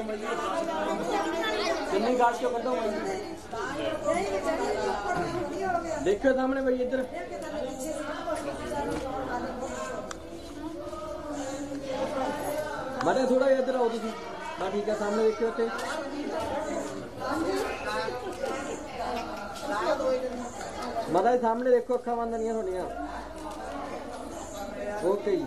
को मैं क्यों करता हूँ देखो सामने भाई, इधर। मैं थोड़ा इधर आओ तुम। हाँ ठीक है, सामने देखो होते माता सामने देखो अखा बंद नहीं थोड़िया। ओके जी।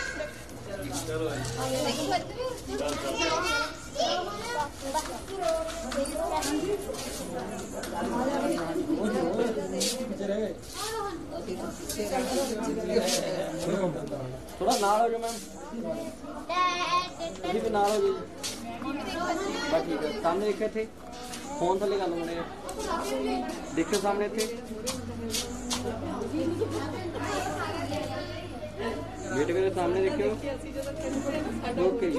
ਓਕੇ ਸਰ ਥੋੜਾ ਨਾਲ ਹੋ ਜਾਓ ਮੈਮ ਤੁਸੀਂ ਵੀ ਨਾਲ ਹੋ ਜਾਓ ਜੀ। ਬਸ ਠੀਕ ਹੈ ਸਾਹਮਣੇ ਦੇਖੋ ਇੱਥੇ ਫੋਨ ਥੱਲੇ ਕਰ ਲਓ ਮਨੇ ਦੇਖੋ ਸਾਹਮਣੇ ਇੱਥੇ बेटे मेरे सामने देखियो ओके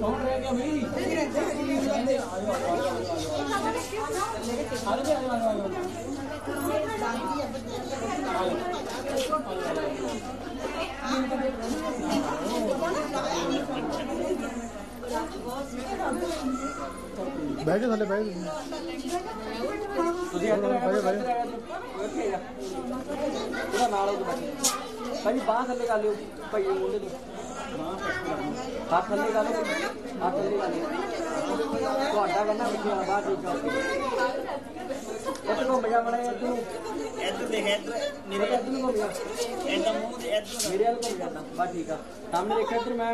कौन रह ਜਾ ਤੁਸੀਂ ਇੱਧਰ ਆ ਜਾਓ ਇੱਧਰ ਆ ਜਾਓ ਓਕੇ ਆ ਉਹਦਾ ਨਾਲ ਉਹ ਭਾਈ ਬਾਹ ਥੱਲੇ ਕਰ ਲਿਓ ਭਾਈ ਦੇ ਮੁੰਡੇ ਤੋਂ ਹੱਥ ਥੱਲੇ ਕਰ ਲਿਓ ਹੱਥ ਥੱਲੇ ਕਰ ਲਿਓ ਤੁਹਾਡਾ ਕਹਿੰਦਾ ਪਿੱਛੇ ਆ ਬਾਹਰ ਠੀਕ ਆ ਇੱਥੇ ਘੁੰਮ ਜਾ ਮੜਾ ਇੱਧਰ ਨੂੰ ਇੱਧਰ ਦੇਖ ਇੱਧਰ ਮੇਰੇ ਇੱਧਰ ਨੂੰ ਘੁੰਮ ਜਾ ਇੱਧਰ ਮੂੰਹ ਦੇ ਇੱਧਰ ਮੇਰੇ ਵੱਲ ਘੁੰਮ ਜਾਂਦਾ ਬਸ ਠੀਕ ਆ ਸਾਹਮਣੇ ਦੇਖੋ ਇੱਧਰ ਮੈਂ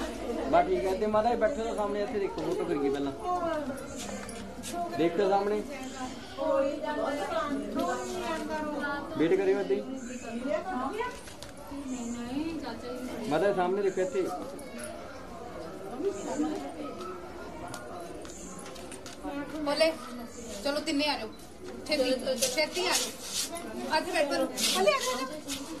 ਬਾ ਠੀਕ ਹੈ ਤੇ ਮਾਤਾ ਬੈਠੋ ਤਾਂ ਸਾਹਮਣੇ ਇੱਥੇ ਦੇਖੋ ਫੋਟੋ ਕਰ ਗਈ ਪਹਿਲਾਂ ਦੇਖੋ ਸਾਹਮਣੇ ਵੇਟ ਕਰਿਓ ਇੱਥੇ ਹੀ। ਮਾਤਾ ਸਾਹਮਣੇ ਦੇਖੋ ਇੱਥੇ ਬੋਲੇ ਚਲੋ ਤਿੰਨੇ ਆ ਜਾਓ ਛੇਤੀ ਛੇਤੀ ਆ ਜਾਓ ਅੱਜ ਬੈਠੋ ਹਲੇ ਆ ਜਾਓ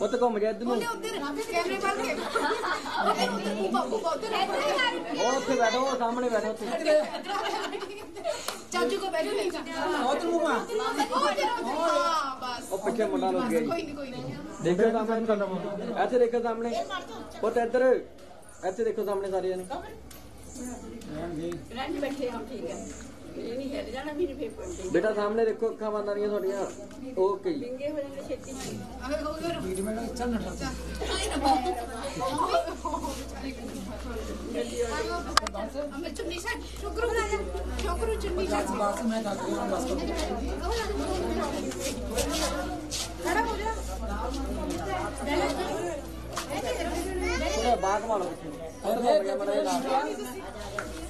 బతుకో మజద్దు ఓకే बैठो सामने बैठो चाचू को बैठो नहीं ओ पीछे मुंडा लग गया कोई नहीं कोई नहीं देखो सामने ऐसे देखो सामने वो इधर ऐसे देखो सामने सारे जने बैठे हम ठीक है बेटा सामने देखो अखा बंद आ रही ओके। हाँ। जी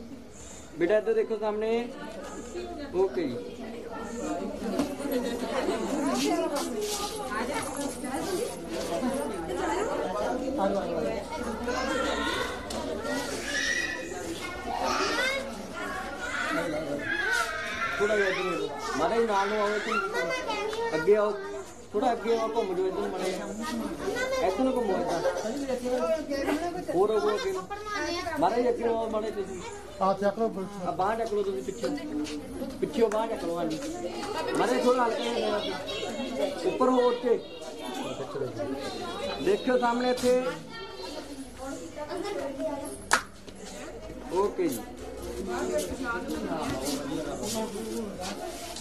बेटा इधर देखो सामने। ओके। थोड़ा मारे जी नाल अगे आओ। थोड़ा आगे और मोटिवेशन मिले ऐसे मारे यकीन मारे अब बाहर पीछे पीछे बाहर चेक करो मारे थोड़ा ऊपर हो देखो सामने थे। ओके जी।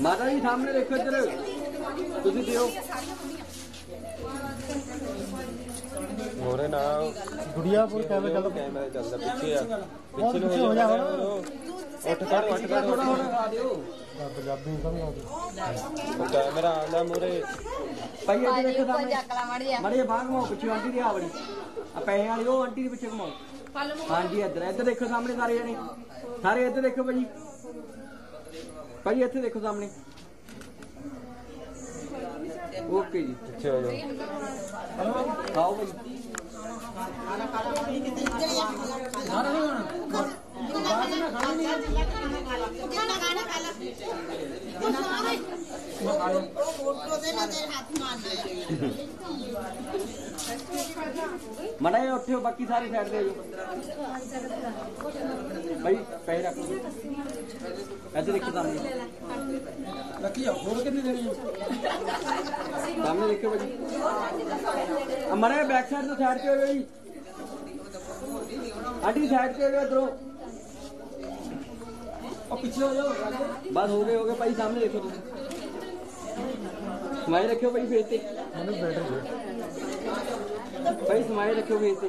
ਮਾਤਾ ਜੀ ਸਾਹਮਣੇ ਦੇਖੋ ਇੱਧਰ। ਤੁਸੀਂ ਦਿਓ। ਹੋਰੇ ਨਾ ਗੁੜੀਆ ਪੂਰੀ ਕੈਮਰੇ ਚੱਲ ਕੈਮਰਾ ਚੱਲਦਾ ਪਿੱਛੇ ਆ। ਪਿੱਛੇ ਨੂੰ ਹੋ ਜਾ ਹੁਣ। ਉੱਠ ਕਰ ਉੱਠ ਕਰ। ਥੋੜਾ ਥੋੜਾ ਖਾ ਦਿਓ। ਪੰਜਾਬੀ ਨਹੀਂ ਸਮਝਦਾ ਉਹ ਕੈਮਰਾ ਆਉਂਦਾ ਮੂਰੇ। ਭਾਈ ਇੱਧਰ ਦੇਖੋ ਸਾਹਮਣੇ। ਮੜੇ ਬਾਹਰ ਘਮਾਓ ਪਿੱਛੇ ਆਂਟੀ ਦੀ ਆਵੜੀ ਆ ਪੈਸੇ ਵਾਲੀ ਉਹ ਆਂਟੀ ਦੇ ਪਿੱਛੇ ਘਮਾਓ। ਹਾਂਜੀ ਇੱਧਰ। ਇੱਧਰ ਦੇਖੋ ਸਾਹਮਣੇ ਸਾਰੇ ਜਣੇ। ਸਾਰੇ ਇੱਧਰ ਦੇਖੋ ਭਾਜੀ। ਭਾਜੀ ਇੱਥੇ ਦੇਖੋ ਸਾਹਮਣੇ ਓਕੇ ਜੀ ਪਿੱਛੇ ਹੋ ਜਾਓ ਖਾਓ ਭਾਜੀ ਮੜਾ ਇਹ ਉੱਠਿਓ ਬਾਕੀ ਸਾਰੇ ਸਾਈਡ ਤੇ ਹੋ ਜਾਓ ਭਾਈ ਪੈਸੇ ਰੱਖ ऐसे देखो सामने। लकी और कितने देने सामने देखो भाई। हमारे बैक साइड तो साइड पे हो गई। आंटी साइड पे हो गया, इधरो और पीछे हो जाओ। बस हो गए हो गए भाई, सामने देखो तुम। स्माइल रखियो भाई फेस से। भाई स्माइल रखियो फेस से।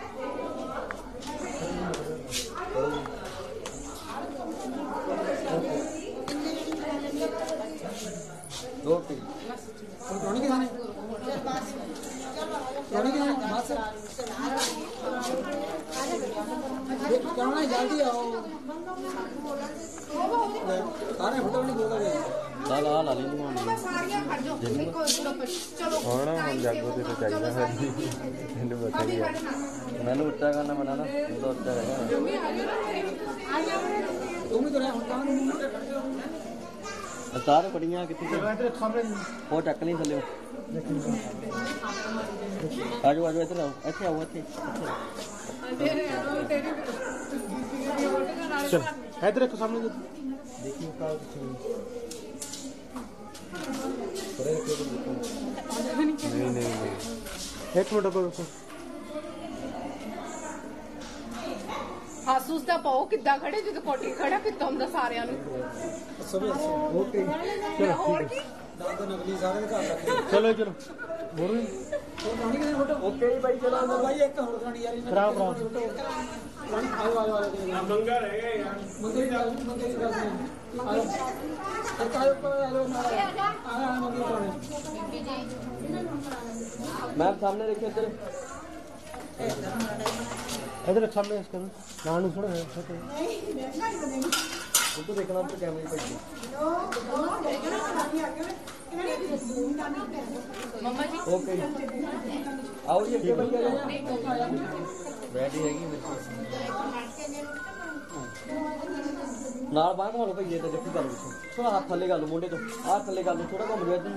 रोटी। रोटी के खाने। रोटी के खाने। बात से। करना जल्दी आओ। अरे फटो नहीं बोला लाल लाल लाल नहीं मान चलो और हम जागो तो चाहिए है। इन्हें बताइए। मैंने उच्चा गाना बनाना तुम तो उच्चा गाना तुम ही तो रहे अच्छा रहेगा सारे पड़िया कितनी हैं? वो चक नहीं थले आजो आज इधर आओ ऐसे आओ ऐसे चल इधर रखो सामने देखिए तो नहीं नहीं नहीं। एक मिनट रुको। ਹਾਸੂਸ ਦਾ ਪਾਓ ਕਿੱਦਾਂ ਖੜੇ? ਜਦੋਂ ਕੋਟੀ ਖੜਾ ਕਿੱਦਾਂ ਹੁੰਦਾ ਸਾਰਿਆਂ ਨੂੰ। ਓਕੇ ਚਲੋ ਹੋਰ ਕੀ? ਨਕਲੀ ਸਾਰੇ ਦੇ ਘਰ ਰੱਖੇ ਚਲੋ ਚਲੋ। ਹੋਰ ਵੀ? ਉਹ ਰਾਣੀ ਕਿਹਨੇ ਫੋਟੋ? ਓਕੇ ਜੀ ਬਾਈ ਚਲੋ। ਅੰਦਰ ਬਾਈ ਇੱਕ ਹੋਰ ਰਾਣੀ ਯਾਰ ਇਹਨਾਂ ਖਰਾਬ ਖਰਾਬ ਰਾਣੀ ਆਇਓ ਆਇਓ ਆਇਓ ਮੰਗਾ ਰਹਿ ਗਏ ਯਾਰ। ਮੰਗੇ ਦੀ ਗੱਲ ਮੰਗੇ ਦੀ ਗੱਲ ਨਹੀਂ ਆਇਓ ਇੱਕ ਆਇਓ ਕੋਈ ਆਇਓ ਨਾਲ ਆਇਆ ਮੰਗੇ ਕਰਾਉਣੇ ਮੈਂ ਸਾਹਮਣੇ ਦੇਖਿਓ ਇੱਧਰ इधर अच्छा मैं इसका ना नहीं सुना है अच्छा तो। देखना तो कैमरे पे। ओके। आओ ये टेबल पे बैठी हैगी बिल्कुल नाल बाहर मारो भाई ये तो जब भी कर थोड़ा हाथ थले गालो मोटे तो हाथ थले गालो थोड़ा घूम रहे तुम।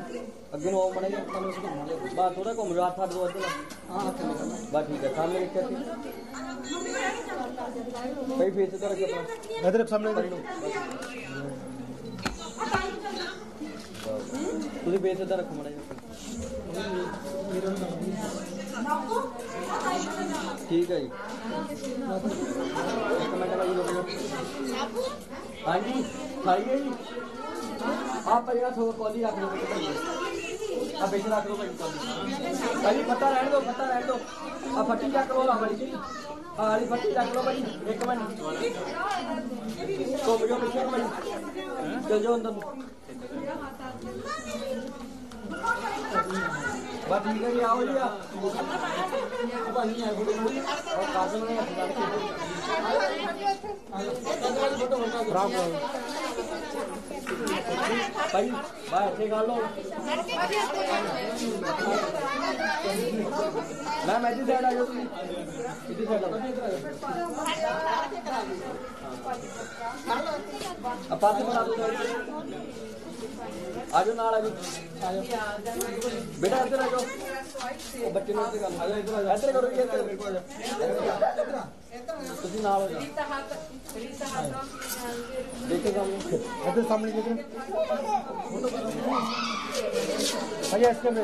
अगे नो बनेगा तुम थोड़ा घूम रहा हाथ हाथ हाँ, हाथ थले गालो ठीक है सामने देख के फेस तो सामने हम्म? तुझे फेस तो रखो मने ठीक है जी। एक मिनट हाँ जी खाइए जी। ਆਪ ਪਹਿਲਾਂ ਥੋੜਾ ਕੋਲੀ ਰੱਖ ਲਓ ਭਾਈ ਆ ਵਿੱਚ ਰੱਖ ਲਓ ਭਾਈ ਕੋਲੀ ਭਾਈ ਫੱਟਾ ਰਹਿਣ ਦਿਓ ਫੱਟਾ ਰਹਿਣ ਦਿਓ ਆ ਫੱਟੀ ਚੱਕ ਲਓ ਆ ਬੜੀ ਜੀ ਆ ਵਾਲੀ ਫੱਟੀ ਚੱਕ ਲਓ ਭਾਈ ਇੱਕ ਮਿੰਟ ਕੋਮ ਜੋ ਪਿੱਛੇ ਭਾਈ ਚਲ ਜਾਓ ਅੰਦਰ ਬਸ ਠੀਕ ਹੈ ਜੀ ਆਓ ਜੀ ਆ ਭਾਈ ਫੋਟੋ ਮੋੜੀ ਔਰ ਕਾਜ਼ਮ ਨੇ ਹੱਥ ਲਾ ਕੇ ਖਰਾਬ भाई बाहर निकालो। हाँ। हाँ। मैम बना दो। ਆਜੋ ਨਾਲ ਆਜੋ ਬੇਟਾ ਇੱਧਰ ਆ ਜਾਓ ਉਹ ਬੱਚੇ ਨੂੰ ਇੱਧਰ ਕਰ ਆਜੋ ਇੱਧਰ ਆ ਜਾਓ ਇੱਧਰ ਕਰੋ ਜੀ ਇੱਧਰ ਮੇਰੇ ਕੋਲ ਆ ਜਾਓ ਤੁਸੀਂ ਨਾਲ ਹੋ ਜਾਓ ਦੇਖੋ ਸਾਹਮਣੇ ਇਧਰ ਸਾਹਮਣੇ ਦੇਖੋ ਭਈਆ ਇਸ ਕਮਰੇ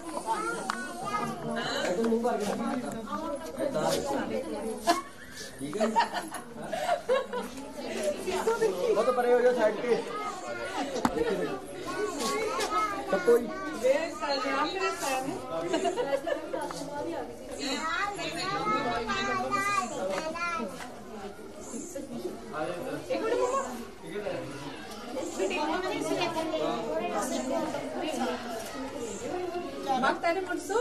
ठीक है वो ಮಾಡ್ತಾನೆ ಮನ್ಸು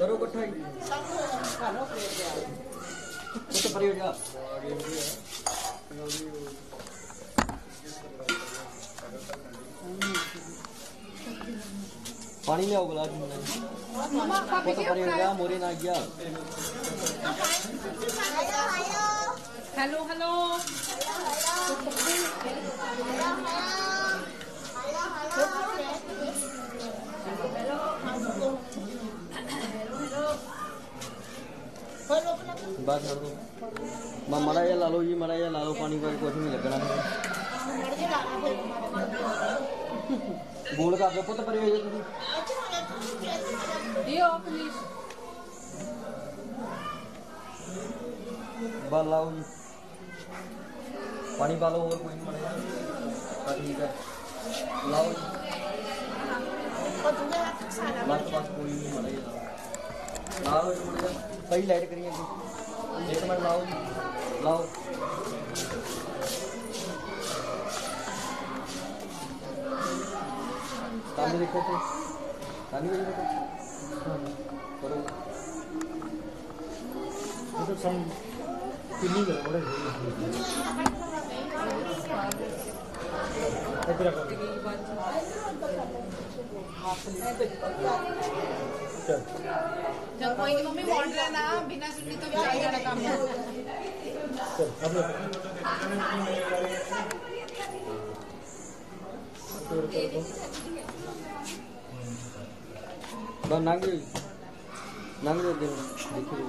ಬರೋ ಕೊಟ್ಟಾಗಿ ಮತ್ತೆ ಬರೆಯೋಗ पानी ले आओ गुलाब वो तो परे गया मोरी ना गया हेलो हेलो हेलो हेलो माड़ा जहा ला लो जी माड़ा जहा ला लो पानी का कुछ नहीं लगना बोल कर दो पुत पर लाओ जी पानी पा लो और कोई ठीक है। लाओ। जी बस बस कोई नहीं माड़ा जहा लाओ। सही लाइट करिए एक मिनट लाओ लाओ। ताली देखो तो। ताली बजी देखो। करो। तो साउंड पिनी करो बड़े इधर करो चल। तो कोई मम्मी मॉडल है ना बिना सुनने तो विचार जाना काम। है चल अब बा नांगे नांगे दिन देखिए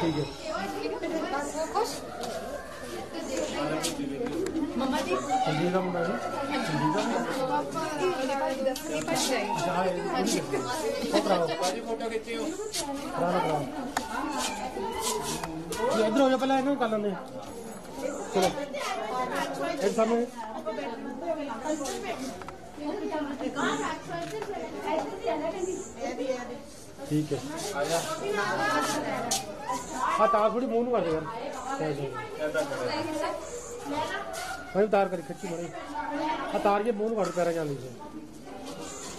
ठीक है। संजीदा मुंडा जी संजीदा इधर हो जाओ पहले इन्होंने कर लेंगे चलो एक सामने ठीक है। हाँ तार थोड़ी मोनू कर यार। वही तार करी खच्ची बड़ी हाँ तार के मोनू कर पैरा जान लीजिए।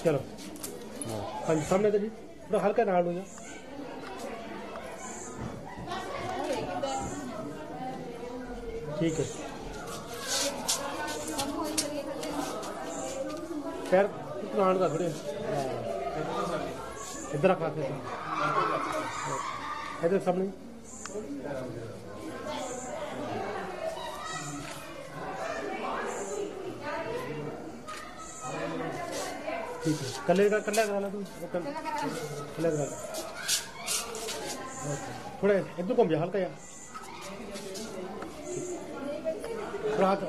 चलो। हाँ सामने तो जी थोड़ा हल्का नाड़ लूँगा ठीक है। पैर पुराण का थोड़े। इधर इधर सामने ठीक है। का तू। इधर घूम जा, हल्का यार हाथ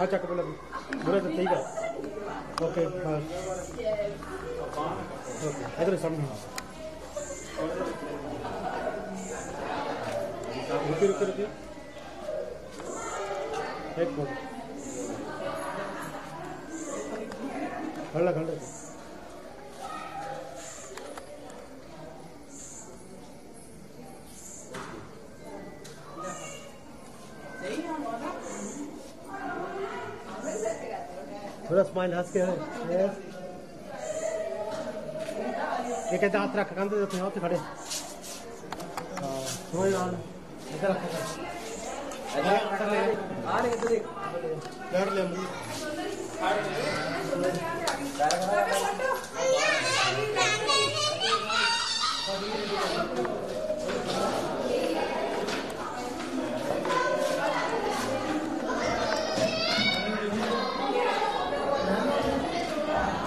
हाथ चक्कर बुरा तो ठीक है ओके हाँ ओके इधर सामने रुके रुके रुके एक मिनट खड़ा खड़ा थोड़ा With a हंस के है। ये कहते हाथ रख कंधे पे हाथ खड़े। थोड़ी नाल इधर रख। इधर आ रहे इधर देख। कर ले मुँह कर ले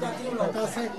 高瀬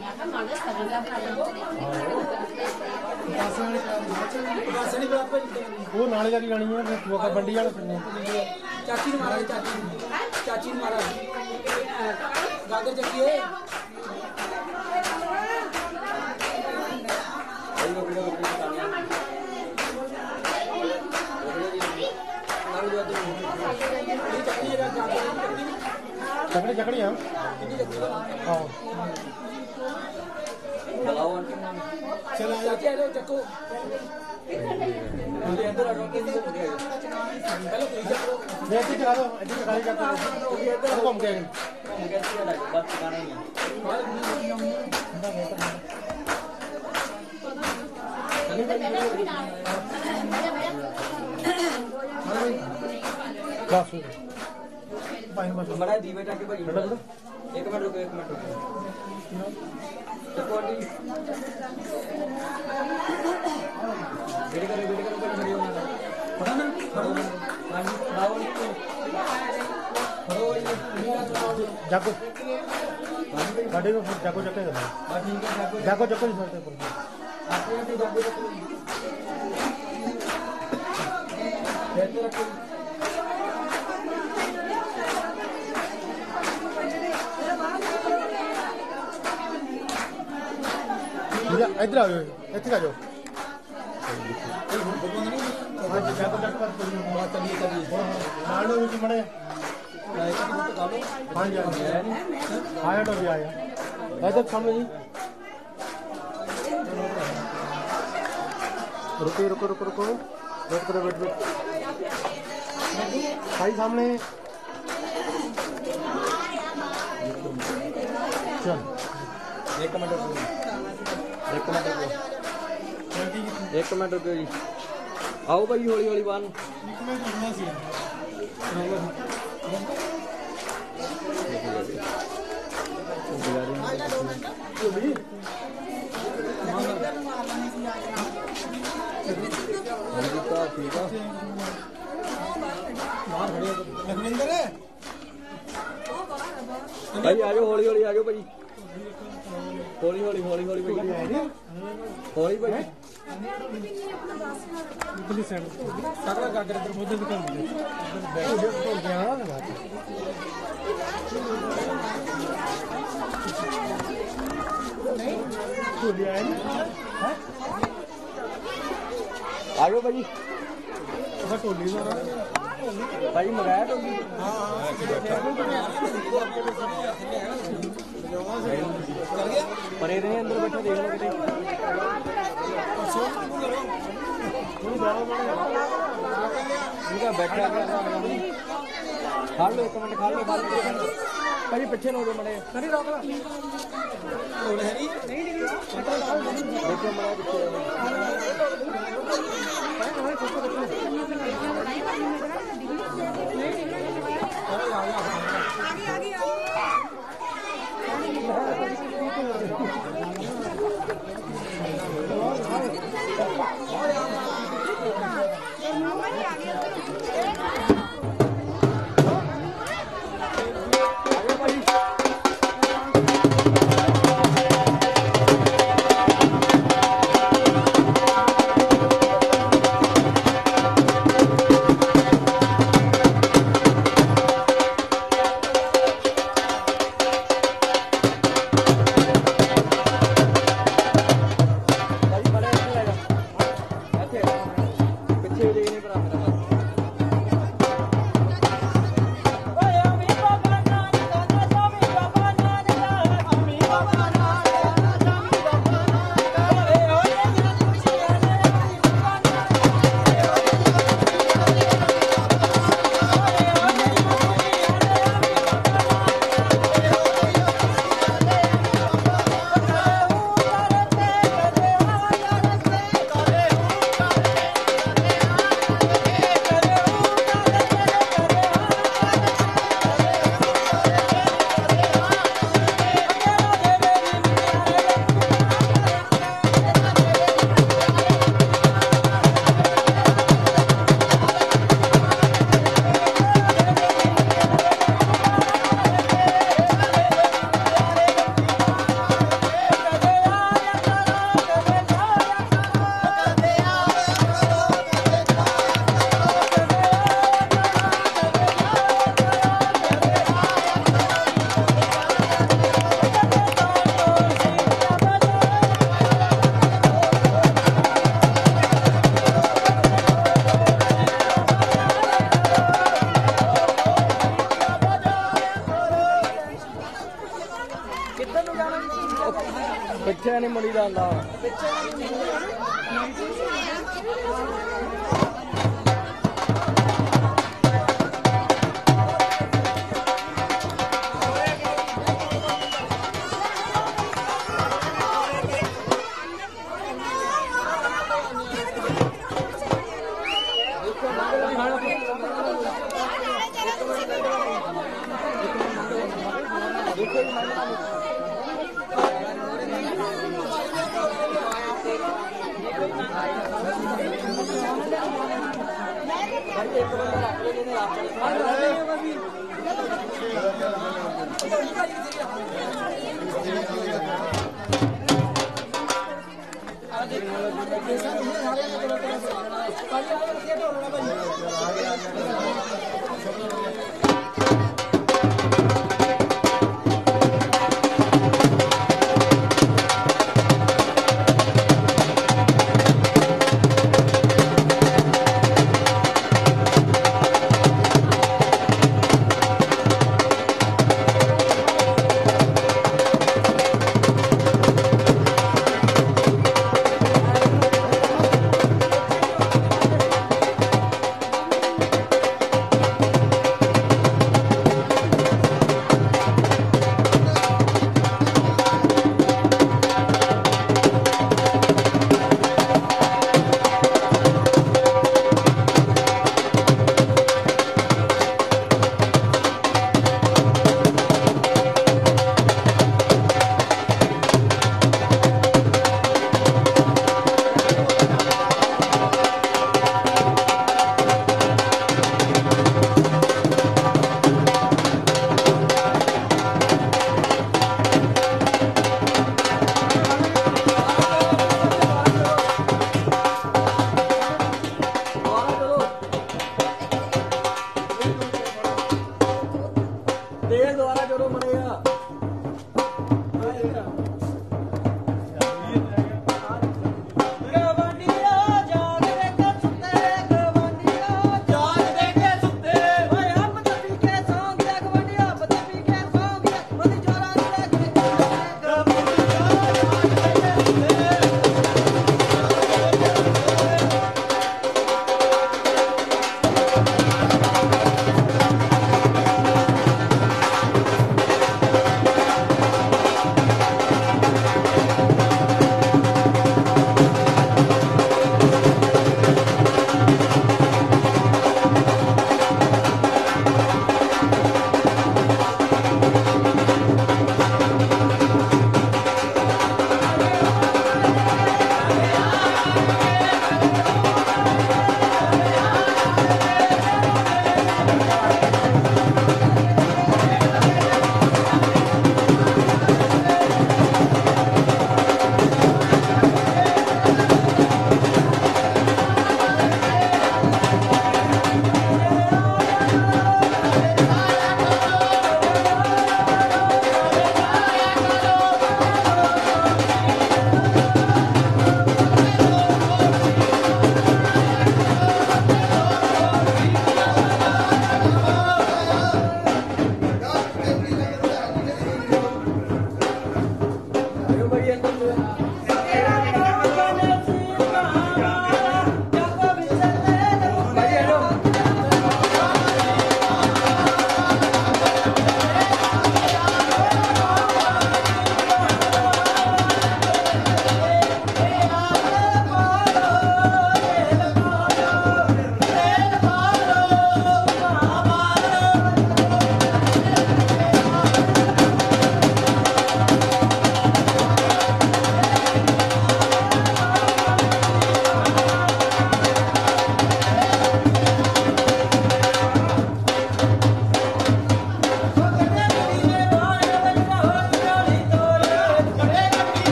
दी बेटा के बारी एक मिनट रुको एक मिनट रुको। जाको जाको जाको जाको जाको जाको जाको जाको जाको जाको। जाको जाको जाको जाको जाको जाको जाको जाको जाको जाको जाको जाको जाको जाको जाको जाको हाँ जी हाँ जी। तो अभी आया। है जब सामने जी। रुको रुको रुको रुको। बैठ करो बैठ बैठ भाई सामने। चल। एक मिनट रुको। एक मिनट रुको। एक मिनट रुको जी। आओ भाई होली होली बान। ਭਾਈ ਆ ਜਾਓ ਹੌਲੀ ਹੌਲੀ ਆ ਜਾਓ ਭਾਈ ਹੌਲੀ ਹੌਲੀ ਹੌਲੀ ਹੌਲੀ ਭਾਈ ਹੌਲੀ ਭਾਈ ਇਧਰਲੀ ਸਾਈਡ ਸਾਰਾ ਗਾਗਰ ਇਧਰ ਮੋਢੇ ਤੇ ਕਰ ਦਿਓ ਇਧਰ ਬੈਠ ਹੋ ਗਿਆ ਨਾ ਨਹੀਂ ਤੂੰ ਲਿਆ ਹੈ ਆ ਜਾਓ ਭਾਈ ਉਹ ਟੋਲੀ ਦਾ भाई मंगाया तो परे रहे अंदर बैठे, देख लो बैठा खा लो, एक मिनट खा लो खा लो। कभी पिछे दो रोक लो। देखो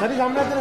सर सामने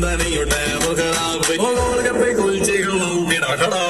சிந்தனையுடைய முகலாவை உலகத்தை கொள்கைகளும் இடகடா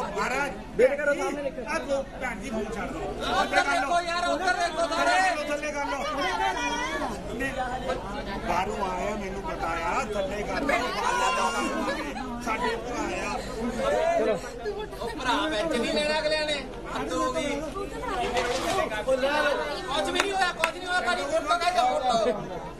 ਉਹ ਮਹਾਰਾਜ ਵੇਟ ਕਰੋ ਸਾਹਮਣੇ ਲਿਖੋ ਆ ਦੋ ਭੈਣ ਜੀ ਫੋਨ ਛੱਡ ਦੋ। ਉੱਧਰ ਦੇਖੋ ਯਾਰ ਉੱਧਰ ਦੇਖੋ ਸਾਰੇ। ਥੱਲੇ ਕਰ ਲਓ ਬਾਹਰੋਂ ਆਇਆ ਮੈਨੂੰ ਪਤਾ ਆ ਥੱਲੇ ਕਰ ਲਓ। ਸਾਡੇ ਭਰਾ ਆ। ਉਹ ਭਰਾ ਵਿੱਚ ਨਹੀਂ ਲੈਣਾ ਅਗਲਿਆਂ ਨੇ ਅੰਦੂ ਦੀ। ਕੁਝ ਵੀ ਨਹੀਂ ਹੋਇਆ ਕੁਝ ਨਹੀਂ ਹੋਇਆ ਭਾਜੀ ਫੋਟੋ ਕਹਿੰਦਾ ਫੋਟੋ।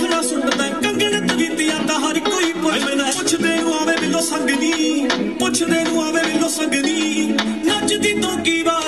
ਦਾ ਸੁਣਦਾ ਕੰਗਣ ਤਵੀਤੀਆਂ ਤਾਂ ਹਰ ਕੋਈ ਪੁੱਛਦਾ ਪੁੱਛਦੇ ਨੂੰ ਆਵੇ ਬਿੱਲੋ ਸੰਗਨੀ, ਪੁੱਛਦੇ ਨੂੰ ਆਵੇ ਬਿੱਲੋ ਸੰਗਨੀ। ਨੱਚਦੀ ਤੋਂ ਕੀ ਵਾਰਾਂ